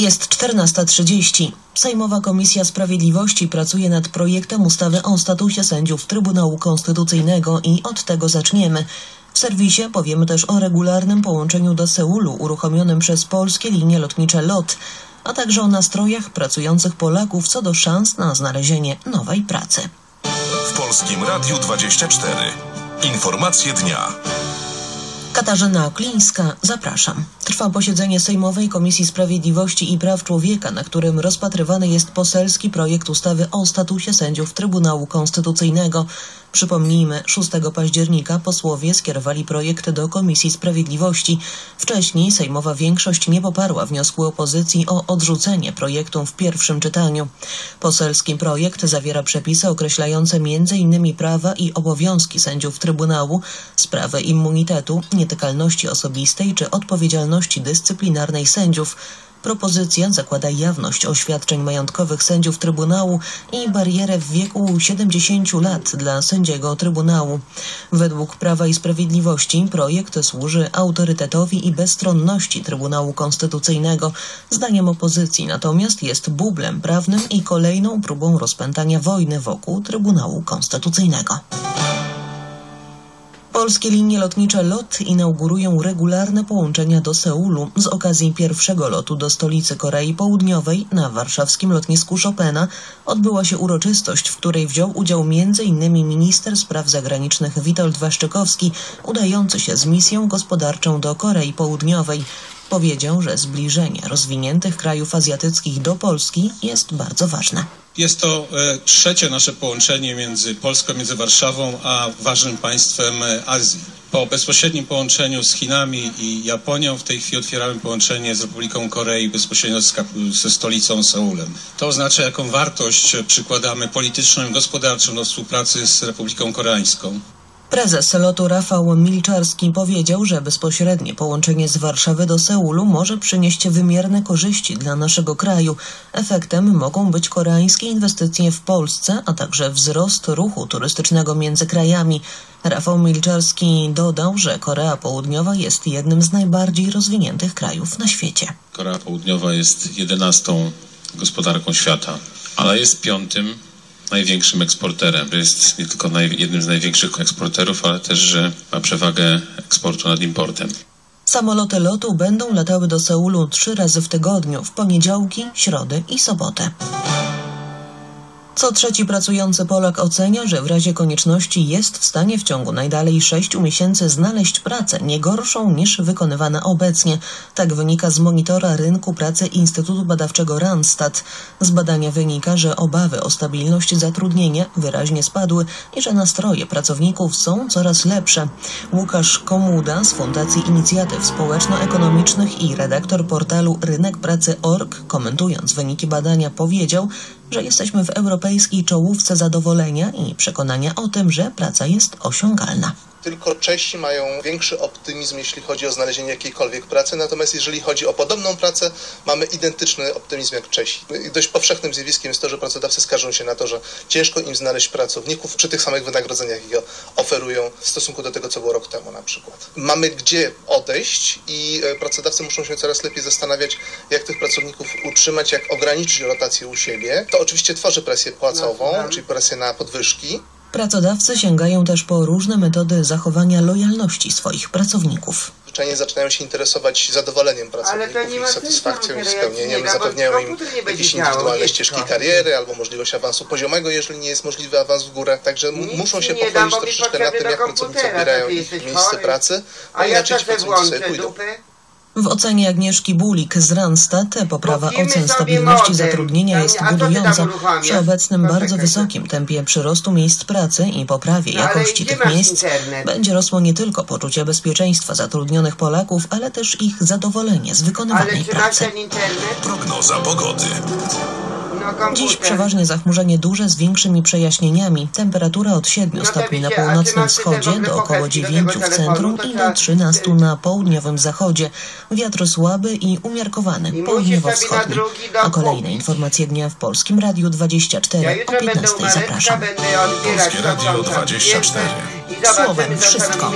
Jest 14.30. Sejmowa Komisja Sprawiedliwości pracuje nad projektem ustawy o statusie sędziów Trybunału Konstytucyjnego i od tego zaczniemy. W serwisie powiemy też o regularnym połączeniu do Seulu uruchomionym przez polskie linie lotnicze LOT, a także o nastrojach pracujących Polaków co do szans na znalezienie nowej pracy. W Polskim Radiu 24. Informacje dnia. Katarzyna Oklińska, zapraszam. Trwa posiedzenie Sejmowej Komisji Sprawiedliwości i Praw Człowieka, na którym rozpatrywany jest poselski projekt ustawy o statusie sędziów Trybunału Konstytucyjnego. Przypomnijmy, 6 października posłowie skierowali projekt do Komisji Sprawiedliwości. Wcześniej sejmowa większość nie poparła wniosku opozycji o odrzucenie projektu w pierwszym czytaniu. Poselski projekt zawiera przepisy określające m.in. prawa i obowiązki sędziów Trybunału, sprawę immunitetu, nietykalności osobistej czy odpowiedzialności dyscyplinarnej sędziów. Propozycja zakłada jawność oświadczeń majątkowych sędziów Trybunału i barierę w wieku 70 lat dla sędziego Trybunału. Według Prawa i Sprawiedliwości projekt służy autorytetowi i bezstronności Trybunału Konstytucyjnego. Zdaniem opozycji natomiast jest bublem prawnym i kolejną próbą rozpętania wojny wokół Trybunału Konstytucyjnego. Polskie linie lotnicze LOT inaugurują regularne połączenia do Seulu z okazji pierwszego lotu do stolicy Korei Południowej na warszawskim lotnisku Chopina odbyła się uroczystość, w której wziął udział m.in. minister spraw zagranicznych Witold Waszczykowski, udający się z misją gospodarczą do Korei Południowej. Powiedział, że zbliżenie rozwiniętych krajów azjatyckich do Polski jest bardzo ważne. Jest to e, trzecie nasze połączenie między Polską, między Warszawą, a ważnym państwem e, Azji. Po bezpośrednim połączeniu z Chinami i Japonią w tej chwili otwieramy połączenie z Republiką Korei bezpośrednio z ze stolicą Seulem. To oznacza, jaką wartość przykładamy polityczną i gospodarczą do współpracy z Republiką Koreańską. Prezes lotu Rafał Milczarski powiedział, że bezpośrednie połączenie z Warszawy do Seulu może przynieść wymierne korzyści dla naszego kraju. Efektem mogą być koreańskie inwestycje w Polsce, a także wzrost ruchu turystycznego między krajami. Rafał Milczarski dodał, że Korea Południowa jest jednym z najbardziej rozwiniętych krajów na świecie. Korea Południowa jest jedenastą gospodarką świata, ale jest piątym największym eksporterem. Jest nie tylko jednym z największych eksporterów, ale też, że ma przewagę eksportu nad importem. Samoloty lotu będą latały do Seulu trzy razy w tygodniu, w poniedziałki, środy i sobotę. Co trzeci pracujący Polak ocenia, że w razie konieczności jest w stanie w ciągu najdalej sześciu miesięcy znaleźć pracę nie gorszą niż wykonywana obecnie. Tak wynika z monitora rynku pracy Instytutu Badawczego Randstad. Z badania wynika, że obawy o stabilność zatrudnienia wyraźnie spadły i że nastroje pracowników są coraz lepsze. Łukasz Komuda z Fundacji Inicjatyw Społeczno-Ekonomicznych i redaktor portalu Rynek Pracy.org komentując wyniki badania powiedział, że jesteśmy w europejskiej czołówce zadowolenia i przekonania o tym, że praca jest osiągalna. Tylko Czesi mają większy optymizm, jeśli chodzi o znalezienie jakiejkolwiek pracy, natomiast jeżeli chodzi o podobną pracę, mamy identyczny optymizm jak Czesi. I Dość powszechnym zjawiskiem jest to, że pracodawcy skarżą się na to, że ciężko im znaleźć pracowników przy tych samych wynagrodzeniach, jakie oferują w stosunku do tego, co było rok temu na przykład. Mamy gdzie odejść i e, pracodawcy muszą się coraz lepiej zastanawiać, jak tych pracowników utrzymać, jak ograniczyć rotację u siebie. To oczywiście tworzy presję płacową, czyli presję na podwyżki. Pracodawcy sięgają też po różne metody zachowania lojalności swoich pracowników. Zwyczajnie zaczynają się interesować zadowoleniem pracowników, ich satysfakcją i bo spełnieniem, zapewniają im jakieś indywidualne ścieżki kariery albo możliwość awansu poziomego, jeżeli nie jest możliwy awans w górę. Także muszą się mi troszeczkę nad potrzebny tym, jak pracownicy odbierają ich miejsce pracy, A bo ja inaczej ci pracownicy sobie pójdą. W ocenie Agnieszki Bulik z Randstad poprawa ocen stabilności zatrudnienia jest budująca przy obecnym bardzo wysokim tempie przyrostu miejsc pracy i poprawie jakości tych miejsc. Będzie rosło nie tylko poczucie bezpieczeństwa zatrudnionych Polaków, ale też ich zadowolenie z wykonywanej pracy. Prognoza pogody. No. Dziś przeważnie zachmurzenie duże z większymi przejaśnieniami. Temperatura od 7 No to stopni na północnym wschodzie do około pokaźki do 9 tego w centrum i do 13 na południowym zachodzie. Wiatr słaby i umiarkowany, południowo-wschodni. A kolejne informacje dnia w Polskim Radiu 24 Ja o jutro będę 15 u Mareczka, zapraszam. Polskie Radio sprzątam 24. I zobaczymy, Słowem wszystko.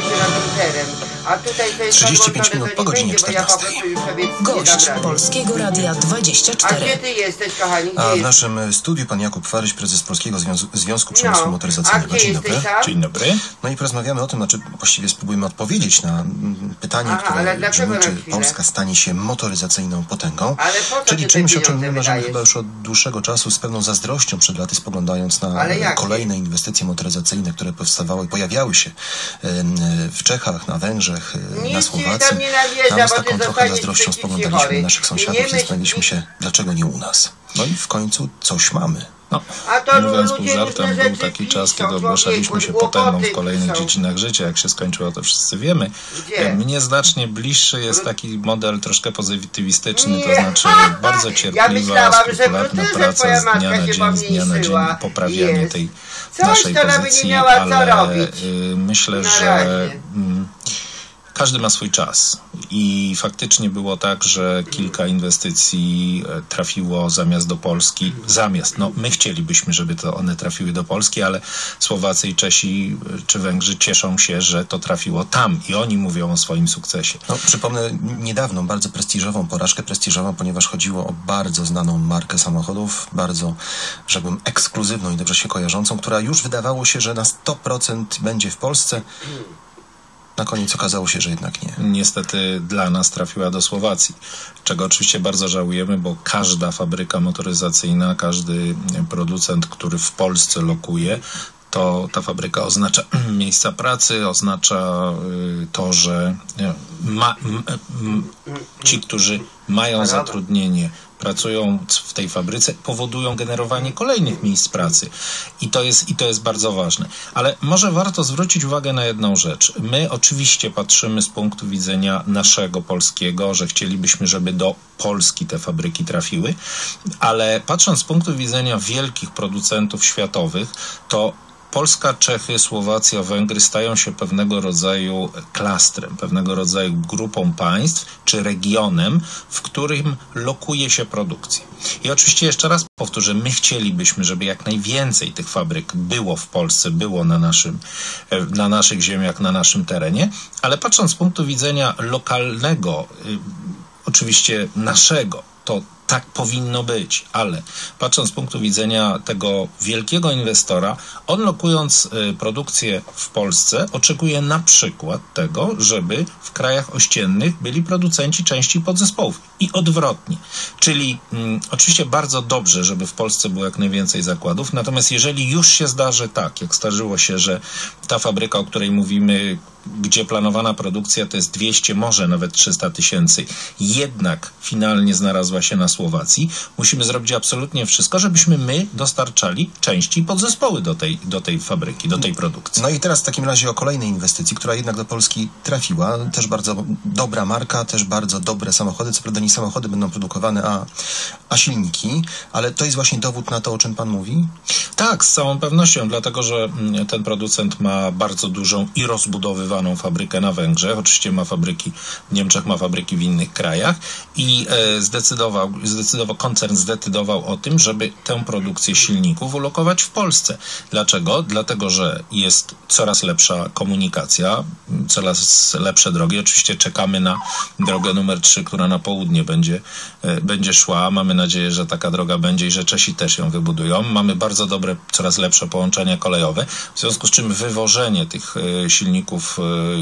A tutaj to jest 35 podłączone, minut po nie godzinie będzie, bo ja po 14. prostu już sobie nie Gość. Polskiego Radia A 24. gdzie ty jesteś, kochani? Gdzie A w naszym studiu pan Jakub Faryś, prezes Polskiego Związku, Związku Przemysłu No, Motoryzacyjnego. a Dzień dobry. Dzień dobry. No i porozmawiamy o tym, znaczy właściwie spróbujemy odpowiedzieć na mm, pytanie, Aha, które brzmi, czy? Polska stanie się motoryzacyjną potęgą. Ale po co Czyli czymś, o czym my marzymy chyba już od dłuższego czasu, z pewną zazdrością przed laty spoglądając na kolejne inwestycje motoryzacyjne, które powstawały, pojawiały się em, w Czechach, na Węgrzech, e, na Słowacji. tam z taką trochę zazdrością spoglądaliśmy na naszych sąsiadów i zastanawialiśmy się, dlaczego nie u nas. No i w końcu coś mamy. No, A to mówiąc pół żartem, był taki czas, kiedy ogłaszaliśmy się potęgą w kolejnych dziedzinach życia. Jak się skończyło, to wszyscy wiemy. Gdzie? E, Mnie znacznie bliższy jest taki model troszkę pozytywistyczny, to znaczy bardzo Ja cierpliwa, myślałam, że skrupulatna praca z dnia na dzień, z dnia na dzień poprawianie Jest. tej Coś naszej pozycji, ale y, myślę, że mm, każdy ma swój czas i faktycznie było tak, że kilka inwestycji e, trafiło zamiast do Polski. Zamiast, no my chcielibyśmy, żeby to one trafiły do Polski, ale Słowacy i Czesi e, czy Węgrzy cieszą się, że to trafiło tam i oni mówią o swoim sukcesie. No, przypomnę niedawną, bardzo prestiżową porażkę, prestiżową, ponieważ chodziło o bardzo znaną markę samochodów, bardzo, rzekłbym, ekskluzywną i dobrze się kojarzącą, która już wydawało się, że na 100% będzie w Polsce. Na koniec okazało się, że jednak nie. Niestety dla nas trafiła do Słowacji, czego oczywiście bardzo żałujemy, bo każda fabryka motoryzacyjna, każdy producent, który w Polsce lokuje, to ta fabryka oznacza miejsca pracy, oznacza y, to, że ma, m, m, ci, którzy mają zatrudnienie, pracują w tej fabryce, powodują generowanie kolejnych miejsc pracy. I to jest, i to jest bardzo ważne. Ale może warto zwrócić uwagę na jedną rzecz. My oczywiście patrzymy z punktu widzenia naszego polskiego, że chcielibyśmy, żeby do Polski te fabryki trafiły, ale patrząc z punktu widzenia wielkich producentów światowych, to Polska, Czechy, Słowacja, Węgry stają się pewnego rodzaju klastrem, pewnego rodzaju grupą państw czy regionem, w którym lokuje się produkcja. I oczywiście jeszcze raz powtórzę, my chcielibyśmy, żeby jak najwięcej tych fabryk było w Polsce, było na, naszym, e, na naszych ziemiach, na naszym terenie, ale patrząc z punktu widzenia lokalnego, y, oczywiście naszego, to tak powinno być, ale patrząc z punktu widzenia tego wielkiego inwestora, on lokując y, produkcję w Polsce oczekuje na przykład tego, żeby w krajach ościennych byli producenci części podzespołów i odwrotnie. Czyli mm, oczywiście bardzo dobrze, żeby w Polsce było jak najwięcej zakładów, natomiast jeżeli już się zdarzy tak, jak zdarzyło się, że ta fabryka, o której mówimy, gdzie planowana produkcja to jest 200, może nawet 300 tysięcy, jednak finalnie znalazła się na Słowacji, musimy zrobić absolutnie wszystko, żebyśmy my dostarczali części i podzespoły do tej, do tej fabryki, do tej produkcji. No i teraz w takim razie o kolejnej inwestycji, która jednak do Polski trafiła. Też bardzo dobra marka, też bardzo dobre samochody. Co prawda nie samochody będą produkowane, a, a silniki, ale to jest właśnie dowód na to, o czym pan mówi? Tak, z całą pewnością, dlatego że mm, ten producent ma bardzo dużą i rozbudowywaną fabrykę na Węgrzech. Oczywiście ma fabryki w Niemczech, ma fabryki w innych krajach i e, zdecydował, zdecydował, koncern zdecydował o tym, żeby tę produkcję silników ulokować w Polsce. Dlaczego? Dlatego, że jest coraz lepsza komunikacja, coraz lepsze drogi. Oczywiście czekamy na drogę numer 3, która na południe będzie, e, będzie szła. Mamy nadzieję, że taka droga będzie i że Czesi też ją wybudują. Mamy bardzo dobre, coraz lepsze połączenia kolejowe, w związku z czym wywożenie tych e, silników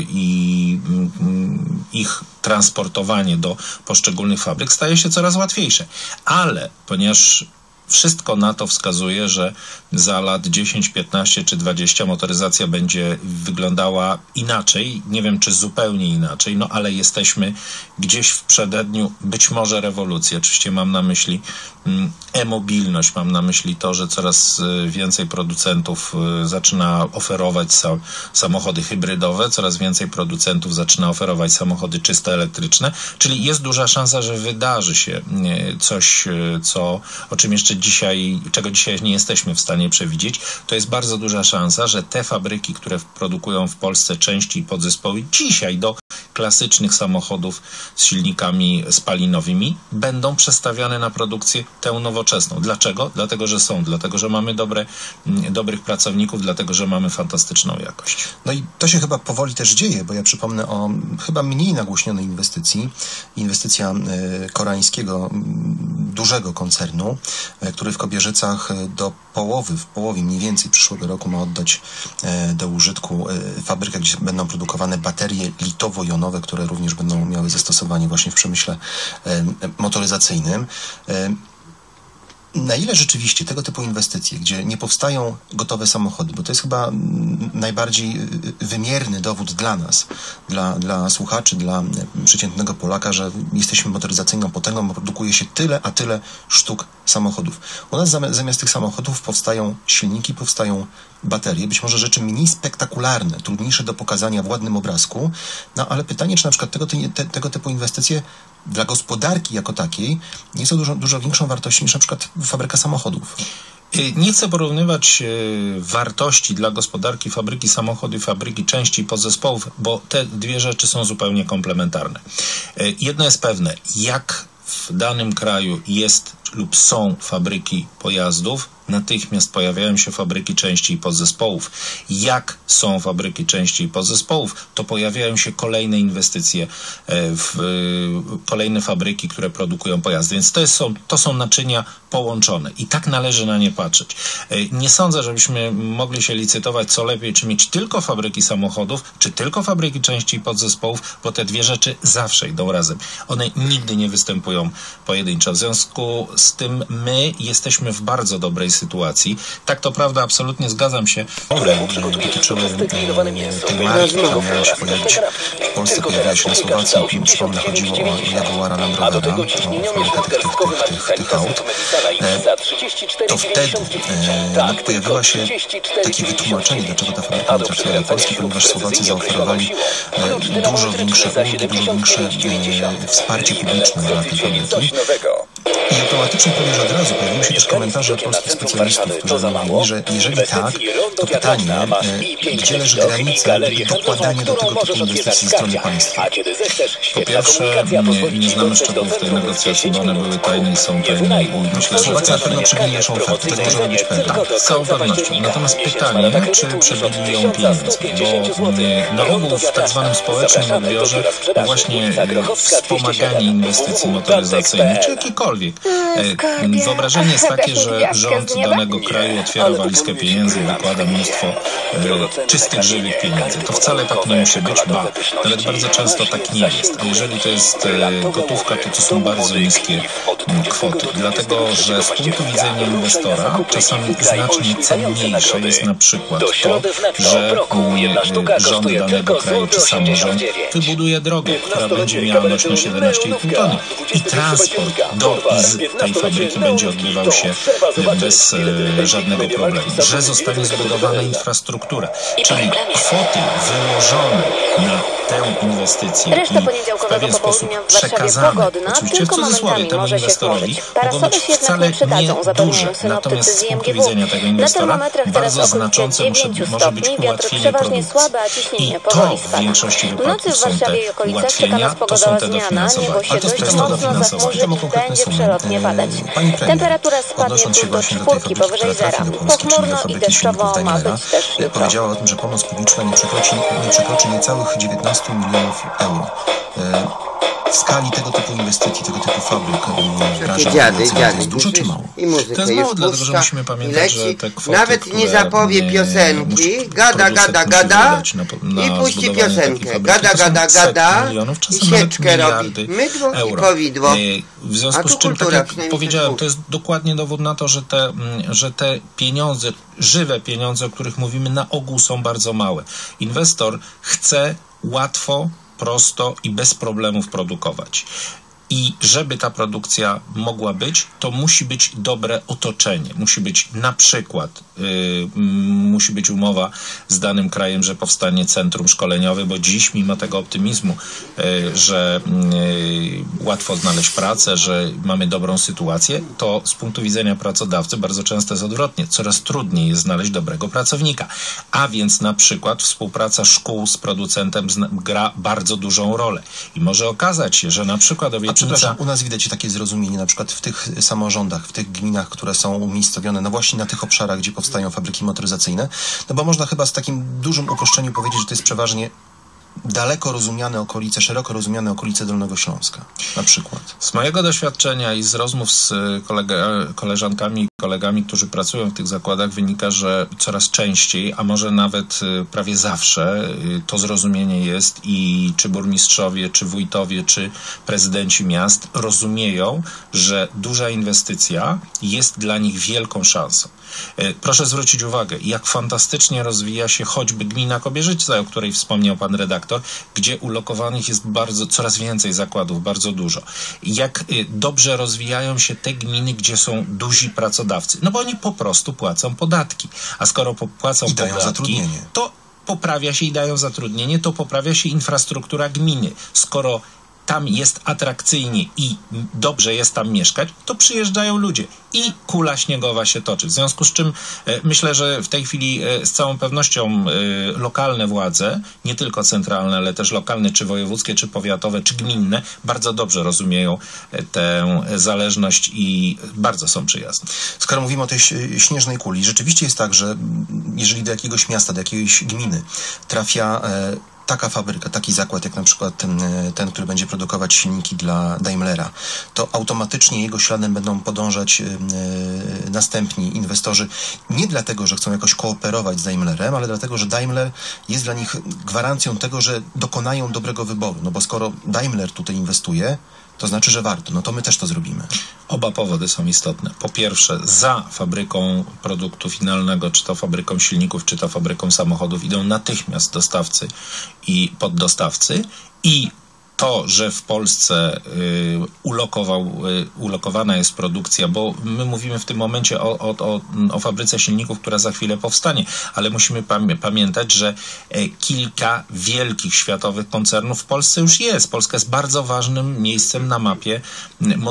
i mm, ich transportowanie do poszczególnych fabryk staje się coraz łatwiejsze. Ale ponieważ wszystko na to wskazuje, że za lat 10, 15 czy 20 motoryzacja będzie wyglądała inaczej. Nie wiem, czy zupełnie inaczej, no ale jesteśmy gdzieś w przededniu być może rewolucji. Oczywiście mam na myśli mm, e-mobilność, mam na myśli to, że coraz y, więcej producentów y, zaczyna oferować sa samochody hybrydowe, coraz więcej producentów zaczyna oferować samochody czyste elektryczne, czyli jest duża szansa, że wydarzy się y, coś, co, o czym jeszcze dzisiaj, czego dzisiaj nie jesteśmy w stanie przewidzieć, to jest bardzo duża szansa, że te fabryki, które produkują w Polsce części i podzespoły dzisiaj do klasycznych samochodów z silnikami spalinowymi będą przestawiane na produkcję tę nowoczesną. Dlaczego? Dlatego, że są, dlatego, że mamy dobre, dobrych pracowników, dlatego, że mamy fantastyczną jakość. No i to się chyba powoli też dzieje, bo ja przypomnę o chyba mniej nagłośnionej inwestycji. Inwestycja e, koreańskiego dużego koncernu, który w Kobierzycach e, do połowy, w połowie mniej więcej przyszłego roku ma oddać e, do użytku e, fabrykę, gdzie będą produkowane baterie litowo-jonowe, które również będą miały zastosowanie właśnie w przemyśle e, motoryzacyjnym. Na ile rzeczywiście tego typu inwestycje, gdzie nie powstają gotowe samochody, bo to jest chyba mm, najbardziej y, wymierny dowód dla nas, dla, dla słuchaczy, dla y, przeciętnego Polaka, że jesteśmy motoryzacyjną potęgą, produkuje się tyle, a tyle sztuk samochodów. U nas zamiast, tych samochodów powstają silniki, powstają baterie, być może rzeczy mniej spektakularne, trudniejsze do pokazania w ładnym obrazku, no ale pytanie, czy na przykład tego, te, tego typu inwestycje dla gospodarki jako takiej nie są dużo, dużo większą wartością niż na przykład fabryka samochodów. Y, Nie chcę porównywać y, wartości dla gospodarki fabryki samochodu i fabryki części podzespołów, bo te dwie rzeczy są zupełnie komplementarne. Y, Jedno jest pewne, jak w danym kraju jest lub są fabryki pojazdów, natychmiast pojawiają się fabryki części i podzespołów. Jak są fabryki części i podzespołów, to pojawiają się kolejne inwestycje e, w e, kolejne fabryki, które produkują pojazdy. Więc to, jest, to są naczynia połączone i tak należy na nie patrzeć. E, Nie sądzę, żebyśmy mogli się licytować co lepiej, czy mieć tylko fabryki samochodów, czy tylko fabryki części i podzespołów, bo te dwie rzeczy zawsze idą razem. One nigdy nie występują pojedynczo. W związku z tym my jesteśmy w bardzo dobrej sytuacji. Tak to prawda, absolutnie zgadzam się. Które dotyczyły tej marki, która miała się pojawić w Polsce, pojawiła się na Słowacji. Przypomnę, chodziło o Jaguara Land Rovera, o fabrykę tych, tych, tych, tych, tych aut. To wtedy e, no, pojawiło się takie wytłumaczenie, dlaczego ta fabryka nie trafiła do Polski, ponieważ Słowacy zaoferowali e, dużo większe ulgi, dużo większe e, wsparcie publiczne dla tej fabryki. I automatycznie powiem, że od razu pojawiły się też komentarze polskich specjalistów, którzy mówili, że jeżeli tak, to pytanie, e, gdzie leży granica dokładania do tego typu inwestycji ze strony państwa? Po pierwsze, nie, nie znamy szczegółów tej negocjacji, bo one były tajne i są tajne myślę, że Słowacja na pewno przebili naszą ofertę, tego możemy być pewni. z całą pewnością. Natomiast pytanie, czy przebili ją pieniądze? Bo mm, na ogół w tak zwanym społecznym odbiorze właśnie e, wspomaganie inwestycji motoryzacyjnych, czy jakikolwiek. E, Wyobrażenie jest takie, że rząd danego kraju otwiera walizkę pieniędzy i wykłada mnóstwo e, czystych, żywych pieniędzy. To wcale tak nie musi być, ba, nawet bardzo często tak nie jest. A jeżeli to jest e, gotówka, to to są bardzo niskie mm, kwoty. Dlatego, że z punktu widzenia inwestora czasami znacznie cenniejsze jest na przykład to, że rząd danego kraju czy samorząd wybuduje drogę, która będzie miała nośność 11,5 tony i transport do i z tej fabryki będzie odbywał się bez e, żadnego problemu. Że zostanie zbudowana infrastruktura, czyli kwoty wyłożone na tę inwestycję Reszta i w pewien sposób przekazane, oczywiście w cudzysłowie temu może się inwestorowi, mogą być wcale nie duże, natomiast z punktu widzenia tego Na inwestora bardzo znaczące muszę, 9 może być ułatwienie produkcji. I to w większości wypadków są te ułatwienia, to są te dofinansowania. Ale to jest dofinansowanie. zachmurzyć Temu i konkretne sumy. Pani premier, odnosząc się właśnie do fabryki, powyżej zera. Pochmurno i deszczowo ma być też e, jutro. powiedziała o tym, że pomoc publiczna nie przekroczy, nie przekroczy niecałych 19 milionów euro. W skali tego typu inwestycji, tego typu fabryk Takie dziady, dziady. jest dużo czy mało? I muzykę To jest mało, dlatego że musimy i pamiętać, że te kwoty, Nawet nie zapowie piosenki, gada, gada, gada wydać na, na i puści piosenkę. Gada, gada, gada milionów, i sieczkę robi. Mydło i euro. powidło. E, W związku z czym, tak jak powiedziałem, to jest dokładnie dowód na to, że te, mm, że te pieniądze, żywe pieniądze, o których mówimy, na ogół są bardzo małe. Inwestor chce łatwo, prosto i bez problemów produkować. I żeby ta produkcja mogła być, to musi być dobre otoczenie. Musi być na przykład, yy, musi być umowa z danym krajem, że powstanie centrum szkoleniowe, bo dziś, mimo tego optymizmu, yy, że yy, łatwo znaleźć pracę, że mamy dobrą sytuację, to z punktu widzenia pracodawcy bardzo często jest odwrotnie. Coraz trudniej jest znaleźć dobrego pracownika. A więc na przykład współpraca szkół z producentem gra bardzo dużą rolę. I może okazać się, że na przykład. Przepraszam, u nas widać takie zrozumienie, na przykład w tych samorządach, w tych gminach, które są umiejscowione, no właśnie na tych obszarach, gdzie powstają fabryki motoryzacyjne, no bo można chyba z takim dużym uproszczeniem powiedzieć, że to jest przeważnie daleko rozumiane okolice, szeroko rozumiane okolice Dolnego Śląska, na przykład. Z mojego doświadczenia i z rozmów z y, kolega, koleżankami i kolegami, którzy pracują w tych zakładach, wynika, że coraz częściej, a może nawet y, prawie zawsze, to zrozumienie jest i czy burmistrzowie, czy wójtowie, czy prezydenci miast rozumieją, że duża inwestycja jest dla nich wielką szansą. Proszę zwrócić uwagę, jak fantastycznie rozwija się choćby gmina Kobierzyca, o której wspomniał pan redaktor, gdzie ulokowanych jest bardzo, coraz więcej zakładów, bardzo dużo. Jak y, dobrze rozwijają się te gminy, gdzie są duzi pracodawcy. No bo oni po prostu płacą podatki. A skoro płacą I dają podatki, zatrudnienie. to poprawia się i dają zatrudnienie, to poprawia się infrastruktura gminy. Skoro tam jest atrakcyjnie i dobrze jest tam mieszkać, to przyjeżdżają ludzie i kula śniegowa się toczy. W związku z czym e, myślę, że w tej chwili e, z całą pewnością e, lokalne władze, nie tylko centralne, ale też lokalne, czy wojewódzkie, czy powiatowe, czy gminne, bardzo dobrze rozumieją tę zależność i bardzo są przyjazne. Skoro mówimy o tej śnieżnej kuli, rzeczywiście jest tak, że mm, jeżeli do jakiegoś miasta, do jakiejś gminy trafia taka fabryka, taki zakład, jak na przykład ten, e, ten, który będzie produkować silniki dla Daimlera, to automatycznie jego śladem będą podążać e, e, następni inwestorzy. Nie dlatego, że chcą jakoś kooperować z Daimlerem, ale dlatego, że Daimler jest dla nich gwarancją tego, że dokonają dobrego wyboru. No bo skoro Daimler tutaj inwestuje, to znaczy, że warto. No to my też to zrobimy. Oba powody są istotne. Po pierwsze, za fabryką produktu finalnego, czy to fabryką silników, czy to fabryką samochodów, idą natychmiast dostawcy i poddostawcy i to, że w Polsce y, ulokował, y, ulokowana jest produkcja, bo my mówimy w tym momencie o, o, o, o fabryce silników, która za chwilę powstanie, ale musimy pamię- pamiętać, że e, kilka wielkich światowych koncernów w Polsce już jest. Polska jest bardzo ważnym miejscem na mapie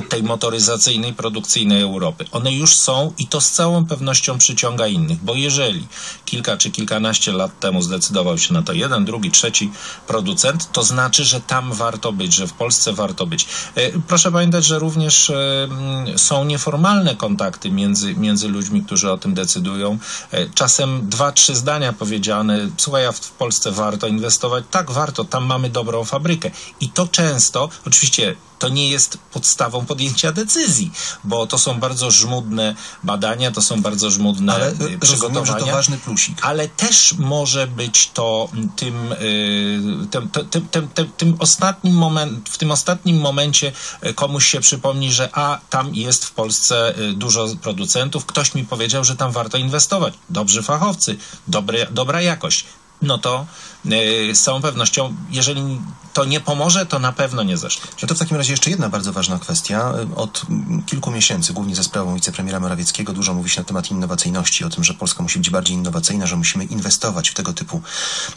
tej motoryzacyjnej, produkcyjnej Europy. One już są i to z całą pewnością przyciąga innych, bo jeżeli kilka czy kilkanaście lat temu zdecydował się na to jeden, drugi, trzeci producent, to znaczy, że tam warto być, że w Polsce warto być. E, Proszę pamiętać, że również e, są nieformalne kontakty między, między ludźmi, którzy o tym decydują. E, Czasem dwa, trzy zdania powiedziane, słuchaj, a w Polsce warto inwestować. Tak, warto, tam mamy dobrą fabrykę. I to często, oczywiście to nie jest podstawą podjęcia decyzji, bo to są bardzo żmudne badania, to są bardzo żmudne Ale y, rozumiem, przygotowania. że to ważny plusik. Ale też może być to tym, y, tym, tym, tym, tym, ostatnim moment, w tym ostatnim momencie y, komuś się przypomni, że a tam jest w Polsce dużo producentów, ktoś mi powiedział, że tam warto inwestować. Dobrzy fachowcy, dobry, dobra jakość. No to y, z całą pewnością, jeżeli to nie pomoże, to na pewno nie zaszkodzi. No to w takim razie jeszcze jedna bardzo ważna kwestia. Od mm, kilku miesięcy, głównie ze sprawą wicepremiera Morawieckiego, dużo mówi się na temat innowacyjności, o tym, że Polska musi być bardziej innowacyjna, że musimy inwestować w tego typu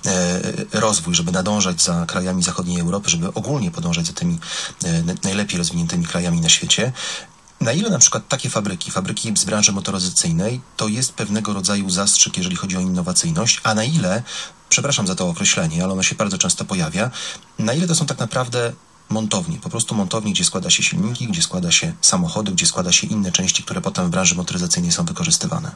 e, rozwój, żeby nadążać za krajami zachodniej Europy, żeby ogólnie podążać za tymi e, najlepiej rozwiniętymi krajami na świecie. Na ile na przykład takie fabryki, fabryki z branży motoryzacyjnej, to jest pewnego rodzaju zastrzyk, jeżeli chodzi o innowacyjność, a na ile, przepraszam za to określenie, ale ono się bardzo często pojawia, na ile to są tak naprawdę montownie, po prostu montownie, gdzie składa się silniki, gdzie składa się samochody, gdzie składa się inne części, które potem w branży motoryzacyjnej są wykorzystywane.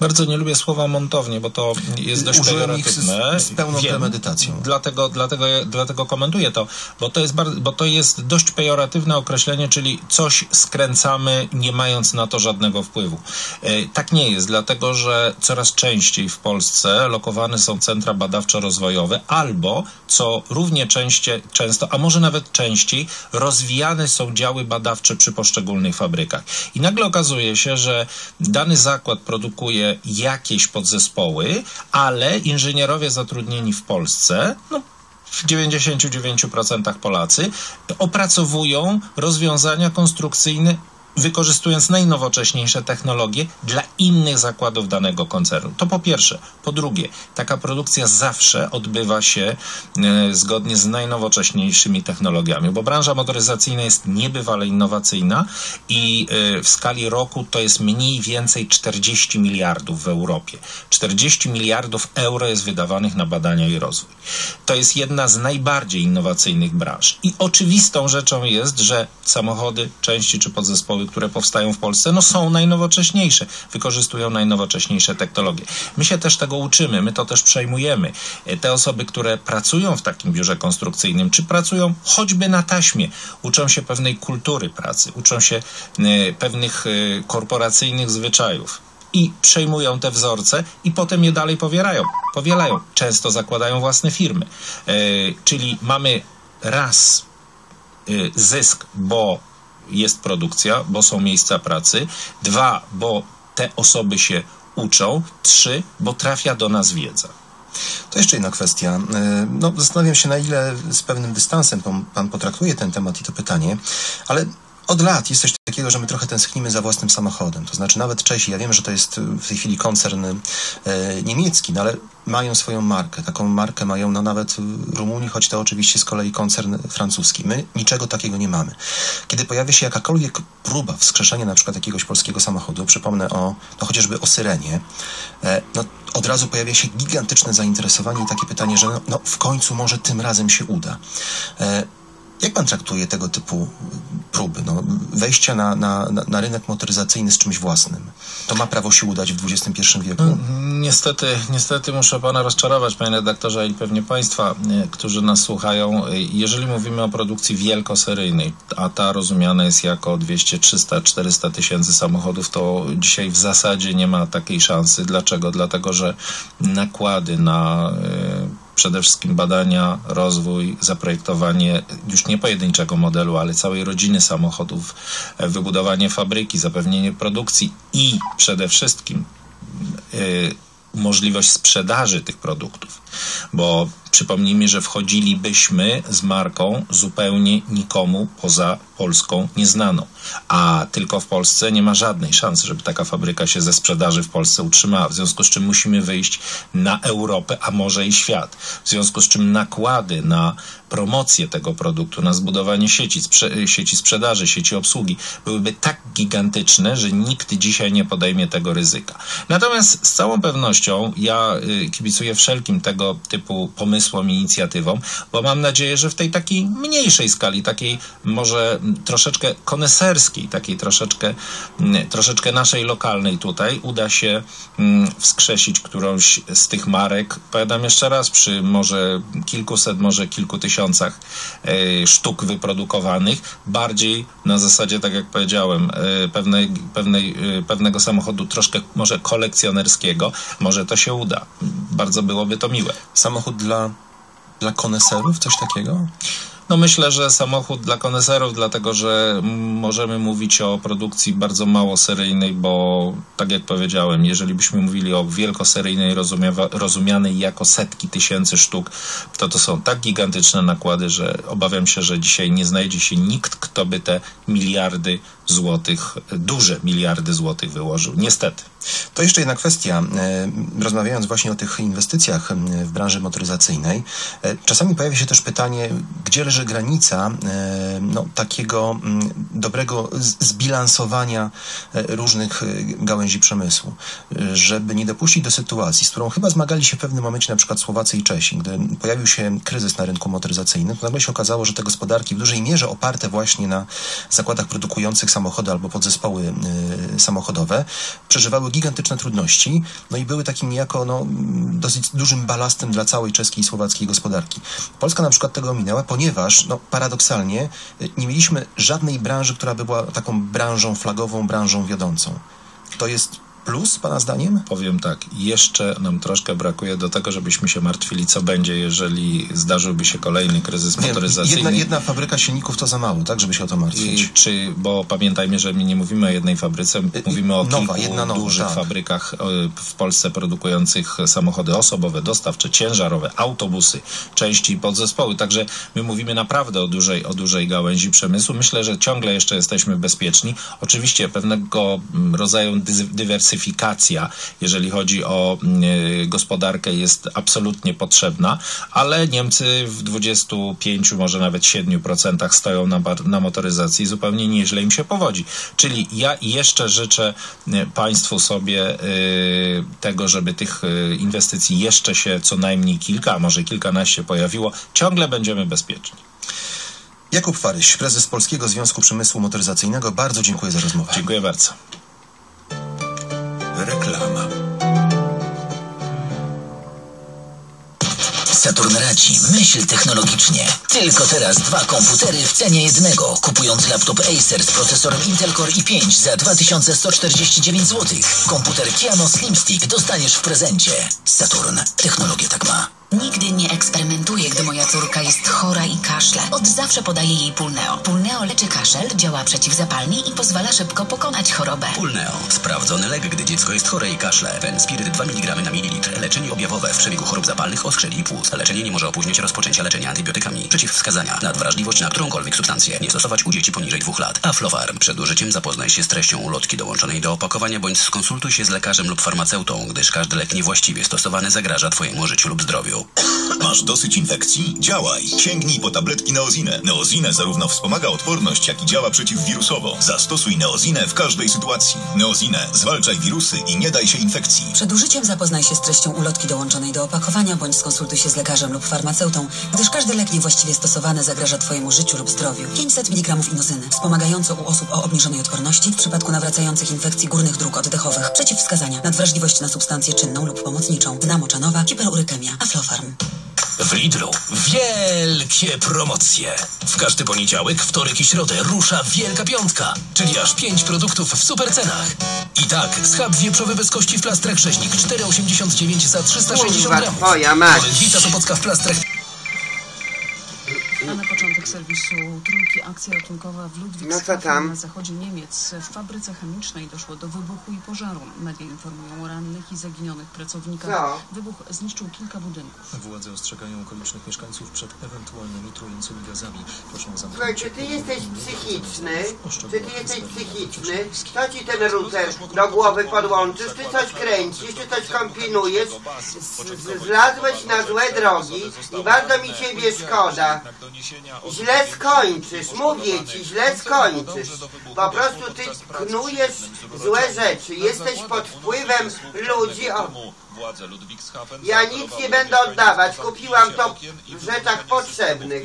Bardzo nie lubię słowa montownie, bo to jest dość Użyłem ich pejoratywne. z, z pełną Wiem. premedytacją. Dlatego, dlatego, dlatego komentuję to, bo to, jest bardzo, bo to jest dość pejoratywne określenie, czyli coś skręcamy, nie mając na to żadnego wpływu. E, tak nie jest, dlatego że coraz częściej w Polsce lokowane są centra badawczo-rozwojowe albo, co równie częście, często, a może nawet częściej, rozwijane są działy badawcze przy poszczególnych fabrykach. I nagle okazuje się, że dany zakład produkuje jakieś podzespoły, ale inżynierowie zatrudnieni w Polsce, no w 99% Polacy, opracowują rozwiązania konstrukcyjne wykorzystując najnowocześniejsze technologie dla innych zakładów danego koncernu. To po pierwsze. Po drugie, taka produkcja zawsze odbywa się e, zgodnie z najnowocześniejszymi technologiami, bo branża motoryzacyjna jest niebywale innowacyjna i e, w skali roku to jest mniej więcej 40 miliardów w Europie. 40 miliardów euro jest wydawanych na badania i rozwój. To jest jedna z najbardziej innowacyjnych branż. I oczywistą rzeczą jest, że samochody, części czy podzespoły, które powstają w Polsce, no są najnowocześniejsze, wykorzystują najnowocześniejsze technologie. My się też tego uczymy, my to też przejmujemy. E, Te osoby, które pracują w takim biurze konstrukcyjnym, czy pracują choćby na taśmie, uczą się pewnej kultury pracy, uczą się e, pewnych e, korporacyjnych zwyczajów i przejmują te wzorce i potem je dalej powielają. Powielają. Często zakładają własne firmy. Czyli mamy raz zysk, bo jest produkcja, bo są miejsca pracy. Dwa, bo te osoby się uczą. Trzy, bo trafia do nas wiedza. To jeszcze jedna kwestia. E, No, zastanawiam się, na ile z pewnym dystansem pan, potraktuje ten temat i to pytanie, ale od lat jest coś takiego, że my trochę tęsknimy za własnym samochodem. To znaczy nawet Czesi, ja wiem, że to jest w tej chwili koncern e, niemiecki, no ale mają swoją markę. Taką markę mają no, nawet Rumunii, choć to oczywiście z kolei koncern francuski. My niczego takiego nie mamy. Kiedy pojawia się jakakolwiek próba wskrzeszenia na przykład jakiegoś polskiego samochodu, przypomnę o, no chociażby o Syrenie, e, no od razu pojawia się gigantyczne zainteresowanie i takie pytanie, że no, no w końcu może tym razem się uda. E, jak pan traktuje tego typu próby? No, wejścia na, na, na, rynek motoryzacyjny z czymś własnym. To ma prawo się udać w XXI wieku? Niestety, niestety muszę pana rozczarować, panie redaktorze, i pewnie państwa, e, którzy nas słuchają. E, Jeżeli mówimy o produkcji wielkoseryjnej, a ta rozumiana jest jako 200, 300, 400 tysięcy samochodów, to dzisiaj w zasadzie nie ma takiej szansy. Dlaczego? Dlatego, że nakłady na e, przede wszystkim badania, rozwój, zaprojektowanie już nie pojedynczego modelu, ale całej rodziny samochodów, e, wybudowanie fabryki, zapewnienie produkcji i przede wszystkim y, możliwość sprzedaży tych produktów. Bo przypomnijmy, że wchodzilibyśmy z marką zupełnie nikomu poza Polską nieznaną. A tylko w Polsce nie ma żadnej szansy, żeby taka fabryka się ze sprzedaży w Polsce utrzymała. W związku z czym musimy wyjść na Europę, a może i świat. W związku z czym nakłady na promocję tego produktu, na zbudowanie sieci, sprze- sieci sprzedaży, sieci obsługi byłyby tak gigantyczne, że nikt dzisiaj nie podejmie tego ryzyka. Natomiast z całą pewnością ja y, kibicuję wszelkim tego tego typu pomysłom inicjatywom, bo mam nadzieję, że w tej takiej mniejszej skali, takiej może troszeczkę koneserskiej, takiej troszeczkę, mm, troszeczkę naszej lokalnej tutaj uda się mm, wskrzesić którąś z tych marek. Powiadam jeszcze raz, przy może kilkuset, może kilku tysiącach e, sztuk wyprodukowanych, bardziej na zasadzie, tak jak powiedziałem, e, pewnej, pewnej, e, pewnego samochodu troszkę może kolekcjonerskiego, może to się uda. Bardzo byłoby to miłe. Samochód dla, dla koneserów, coś takiego? No myślę, że samochód dla koneserów, dlatego że możemy mówić o produkcji bardzo mało seryjnej, bo tak jak powiedziałem, jeżeli byśmy mówili o wielkoseryjnej rozumianej jako setki tysięcy sztuk, to to są tak gigantyczne nakłady, że obawiam się, że dzisiaj nie znajdzie się nikt, kto by te miliardy złotych, duże miliardy złotych wyłożył. Niestety. To jeszcze jedna kwestia. E, Rozmawiając właśnie o tych inwestycjach m, w branży motoryzacyjnej, e, czasami pojawia się też pytanie, gdzie leży granica e, no, takiego m, dobrego zbilansowania e, różnych e, gałęzi przemysłu, E, żeby nie dopuścić do sytuacji, z którą chyba zmagali się w pewnym momencie na przykład Słowacy i Czesi. Gdy pojawił się kryzys na rynku motoryzacyjnym, to nagle się okazało, że te gospodarki w dużej mierze oparte właśnie na zakładach produkujących samochody albo podzespoły y, samochodowe przeżywały gigantyczne trudności, no i były takim niejako no, dosyć dużym balastem dla całej czeskiej i słowackiej gospodarki. Polska na przykład tego ominęła, ponieważ no, paradoksalnie y, nie mieliśmy żadnej branży, która by była taką branżą flagową, branżą wiodącą. To jest plus, pana zdaniem? Powiem tak, jeszcze nam troszkę brakuje do tego, żebyśmy się martwili, co będzie, jeżeli zdarzyłby się kolejny kryzys Wiem, motoryzacyjny. jedna, jedna fabryka silników to za mało, tak, żeby się o to martwić. I Czy, bo pamiętajmy, że my nie mówimy o jednej fabryce, mówimy o nowa, kilku nowa, dużych tak. fabrykach e, w Polsce produkujących samochody osobowe, dostawcze, ciężarowe, autobusy, części i podzespoły. Także my mówimy naprawdę o dużej, o dużej gałęzi przemysłu. Myślę, że ciągle jeszcze jesteśmy bezpieczni. Oczywiście pewnego mm, rodzaju dyzy- dywersyfikacja, jeżeli chodzi o mm, e, gospodarkę, jest absolutnie potrzebna, ale Niemcy w 25, może nawet 7% stoją na, na motoryzacji i zupełnie nieźle im się powodzi. Czyli ja jeszcze życzę e, Państwu sobie e, tego, żeby tych inwestycji jeszcze się co najmniej kilka, a może kilkanaście pojawiło. Ciągle będziemy bezpieczni. Jakub Faryś, prezes Polskiego Związku Przemysłu Motoryzacyjnego, bardzo dziękuję za rozmowę. Dziękuję bardzo. Reklama. Saturn radzi, myśl technologicznie. Tylko teraz dwa komputery w cenie jednego. Kupując laptop Acer z procesorem Intel Core i5 za 2149 zł. Komputer Kiano Slim Stick dostaniesz w prezencie. Saturn. Technologia tak ma. Nigdy nie eksperymentuję, gdy moja córka jest chora i kaszle. Od zawsze podaję jej Pulneo. Pulneo leczy kaszel, działa przeciwzapalnie i pozwala szybko pokonać chorobę. Pulneo. Sprawdzony lek, gdy dziecko jest chore i kaszle. Fenspiryt 2 mg na mililitr. Leczenie objawowe w przebiegu chorób zapalnych, oskrzeli i płuc. Leczenie nie może opóźniać rozpoczęcia leczenia antybiotykami. Przeciwwskazania. Nadwrażliwość na którąkolwiek substancję. Nie stosować u dzieci poniżej dwóch lat. Aflofarm. Przed użyciem zapoznaj się z treścią ulotki dołączonej do opakowania bądź skonsultuj się z lekarzem lub farmaceutą, gdyż każdy lek niewłaściwie stosowany zagraża Twojemu życiu lub zdrowiu. Masz dosyć infekcji? Działaj! Sięgnij po tabletki Neozinę. Neozinę zarówno wspomaga odporność, jak i działa przeciwwirusowo. Zastosuj Neozinę w każdej sytuacji. Neozinę. Zwalczaj wirusy i nie daj się infekcji. Przed użyciem zapoznaj się z treścią ulotki dołączonej do opakowania bądź skonsultuj się z lekarzem lub farmaceutą, gdyż każdy lek niewłaściwie stosowany zagraża Twojemu życiu lub zdrowiu. 500 mg inozyny, wspomagająco u osób o obniżonej odporności w przypadku nawracających infekcji górnych dróg oddechowych. Przeciwwskazania, nadwrażliwość na substancję czynną lub pomocniczą, dna moczanowa, hiperurykemia, W Lidlu wielkie promocje. W każdy poniedziałek, wtorek i środę rusza Wielka Piątka, czyli aż 5 produktów w super cenach. I tak, schab wieprzowy bez kości w plastrach rzeźnik 4,89 za 360 Kurwa, gramów. twoja mać. Polędwica Sopocka w plastrach A na początek serwisu Trójki akcja ratunkowa w Ludwigshafen No co tam? na zachodzie Niemiec. W fabryce chemicznej doszło do wybuchu i pożaru. Media informują o rannych i zaginionych pracownikach. Co? Wybuch zniszczył kilka budynków. Władze ostrzegają okolicznych mieszkańców przed ewentualnymi trującymi gazami. Proszę o Słuchaj, czy ty jesteś psychiczny? Czy ty jesteś psychiczny? Kto ci ten router do głowy podłączysz? Ty coś kręcisz, czy coś kombinujesz? Z- Zlazłeś na złe drogi i bardzo mi ciebie szkoda. Źle skończysz, mówię ci, źle skończysz. Po prostu ty knujesz złe rzeczy, jesteś pod wpływem ludzi. O, ja nic nie będę oddawać, kupiłam to w rzeczach potrzebnych.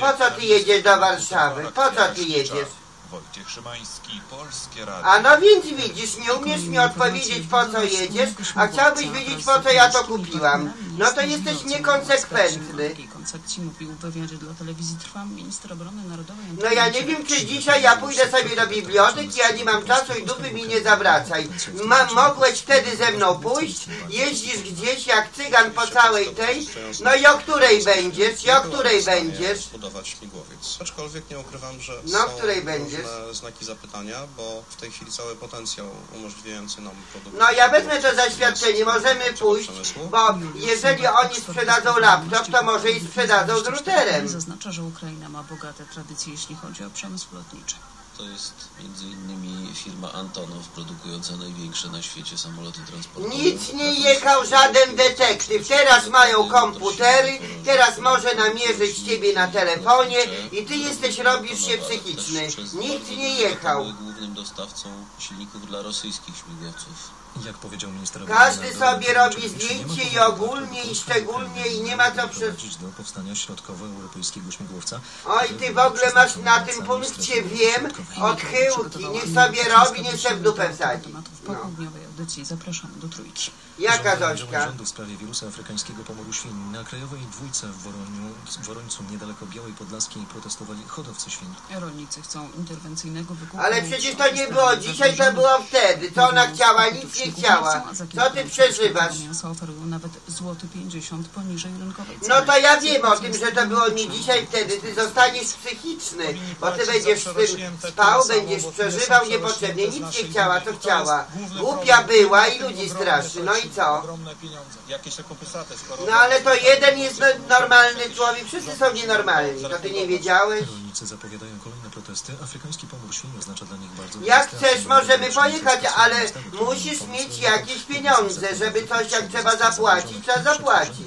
Po co ty jedziesz do Warszawy? Po co ty jedziesz? Wojciech Szymański, Polskie Radio. A no więc widzisz, nie umiesz mi odpowiedzieć po co jedziesz, a chciałbyś wiedzieć po co ja to kupiłam. No to jesteś niekonsekwentny. Takiej koncepcji mówił w wywiadzie dla telewizji Trwam minister obrony narodowej No ja nie wiem, czy dzisiaj ja pójdę sobie do biblioteki, ja nie mam czasu i dupy mi nie zawracaj. Ma, mogłeś wtedy ze mną pójść, jeździsz gdzieś jak cygan po całej tej, no i o której będziesz, i o której będziesz? budować śmigłowiec. Aczkolwiek nie ukrywam, że No, są której będziesz? różne znaki zapytania, bo w tej chwili cały potencjał umożliwiający nam produkcję... No ja wezmę to zaświadczenie, możemy pójść, bo jeżeli oni sprzedadzą laptop, to może i sprzedadzą z routerem. Zaznacza, że Ukraina ma bogate tradycje, jeśli chodzi o przemysł lotniczy. To jest między innymi firma Antonow produkująca największe na świecie samoloty transportowe. Nic nie jechał żaden detektyw. Teraz mają komputery, teraz może namierzyć ciebie na telefonie i ty jesteś, robisz się psychiczny. Nikt nie jechał. Były głównym dostawcą silników dla rosyjskich śmigłowców. Jak powiedział minister Każdy sobie robi zdjęcie i ogólnie i szczególnie i nie ma co przy... do powstania środkowoeuropejskiego śmigłowca. Oj, ty w ogóle masz na tym punkcie, wiem, odchyłki. Niech sobie robi, niech sobie w dupę wsadzi. W popołudniowej audycji zapraszamy do trójki. Jaka Zośka? rządu w sprawie wirusa afrykańskiego pomoru świń. Na krajowej dwójce w, Woroniu, w Worońcu niedaleko Białej Podlaskiej protestowali hodowcy świń. Rolnicy chcą interwencyjnego wykupu. Ale przecież to nie było dzisiaj, to było wtedy. Co ona chciała? Nic nie chciała. Co ty przeżywasz? Mięsa oferują nawet złoty 50 poniżej rynkowej ceny. No to ja wiem o tym, że to było nie dzisiaj wtedy. Ty zostaniesz psychiczny, bo ty będziesz z tym spał, będziesz przeżywał niepotrzebnie. Nic nie chciała, to chciała. Głupia była i ludzi straszy. No i co? No ale to jeden jest no- normalny człowiek, wszyscy są nienormalni. To ty nie wiedziałeś? Rolnicy zapowiadają kolejne protesty. Afrykański pomór świń oznacza dla nich bardzo... Jak chcesz, możemy pojechać, ale musisz mieć jakieś pieniądze, żeby coś jak trzeba zapłacić, trzeba zapłacić.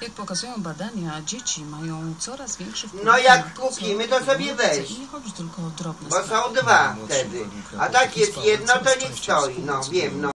Jak pokazują badania, dzieci mają coraz większy wpływ No jak kupimy, to sobie weź. I nie chodzi tylko o drobne Bo są dwa wtedy. A tak jest jedno, to niech stoi. No wiem, no.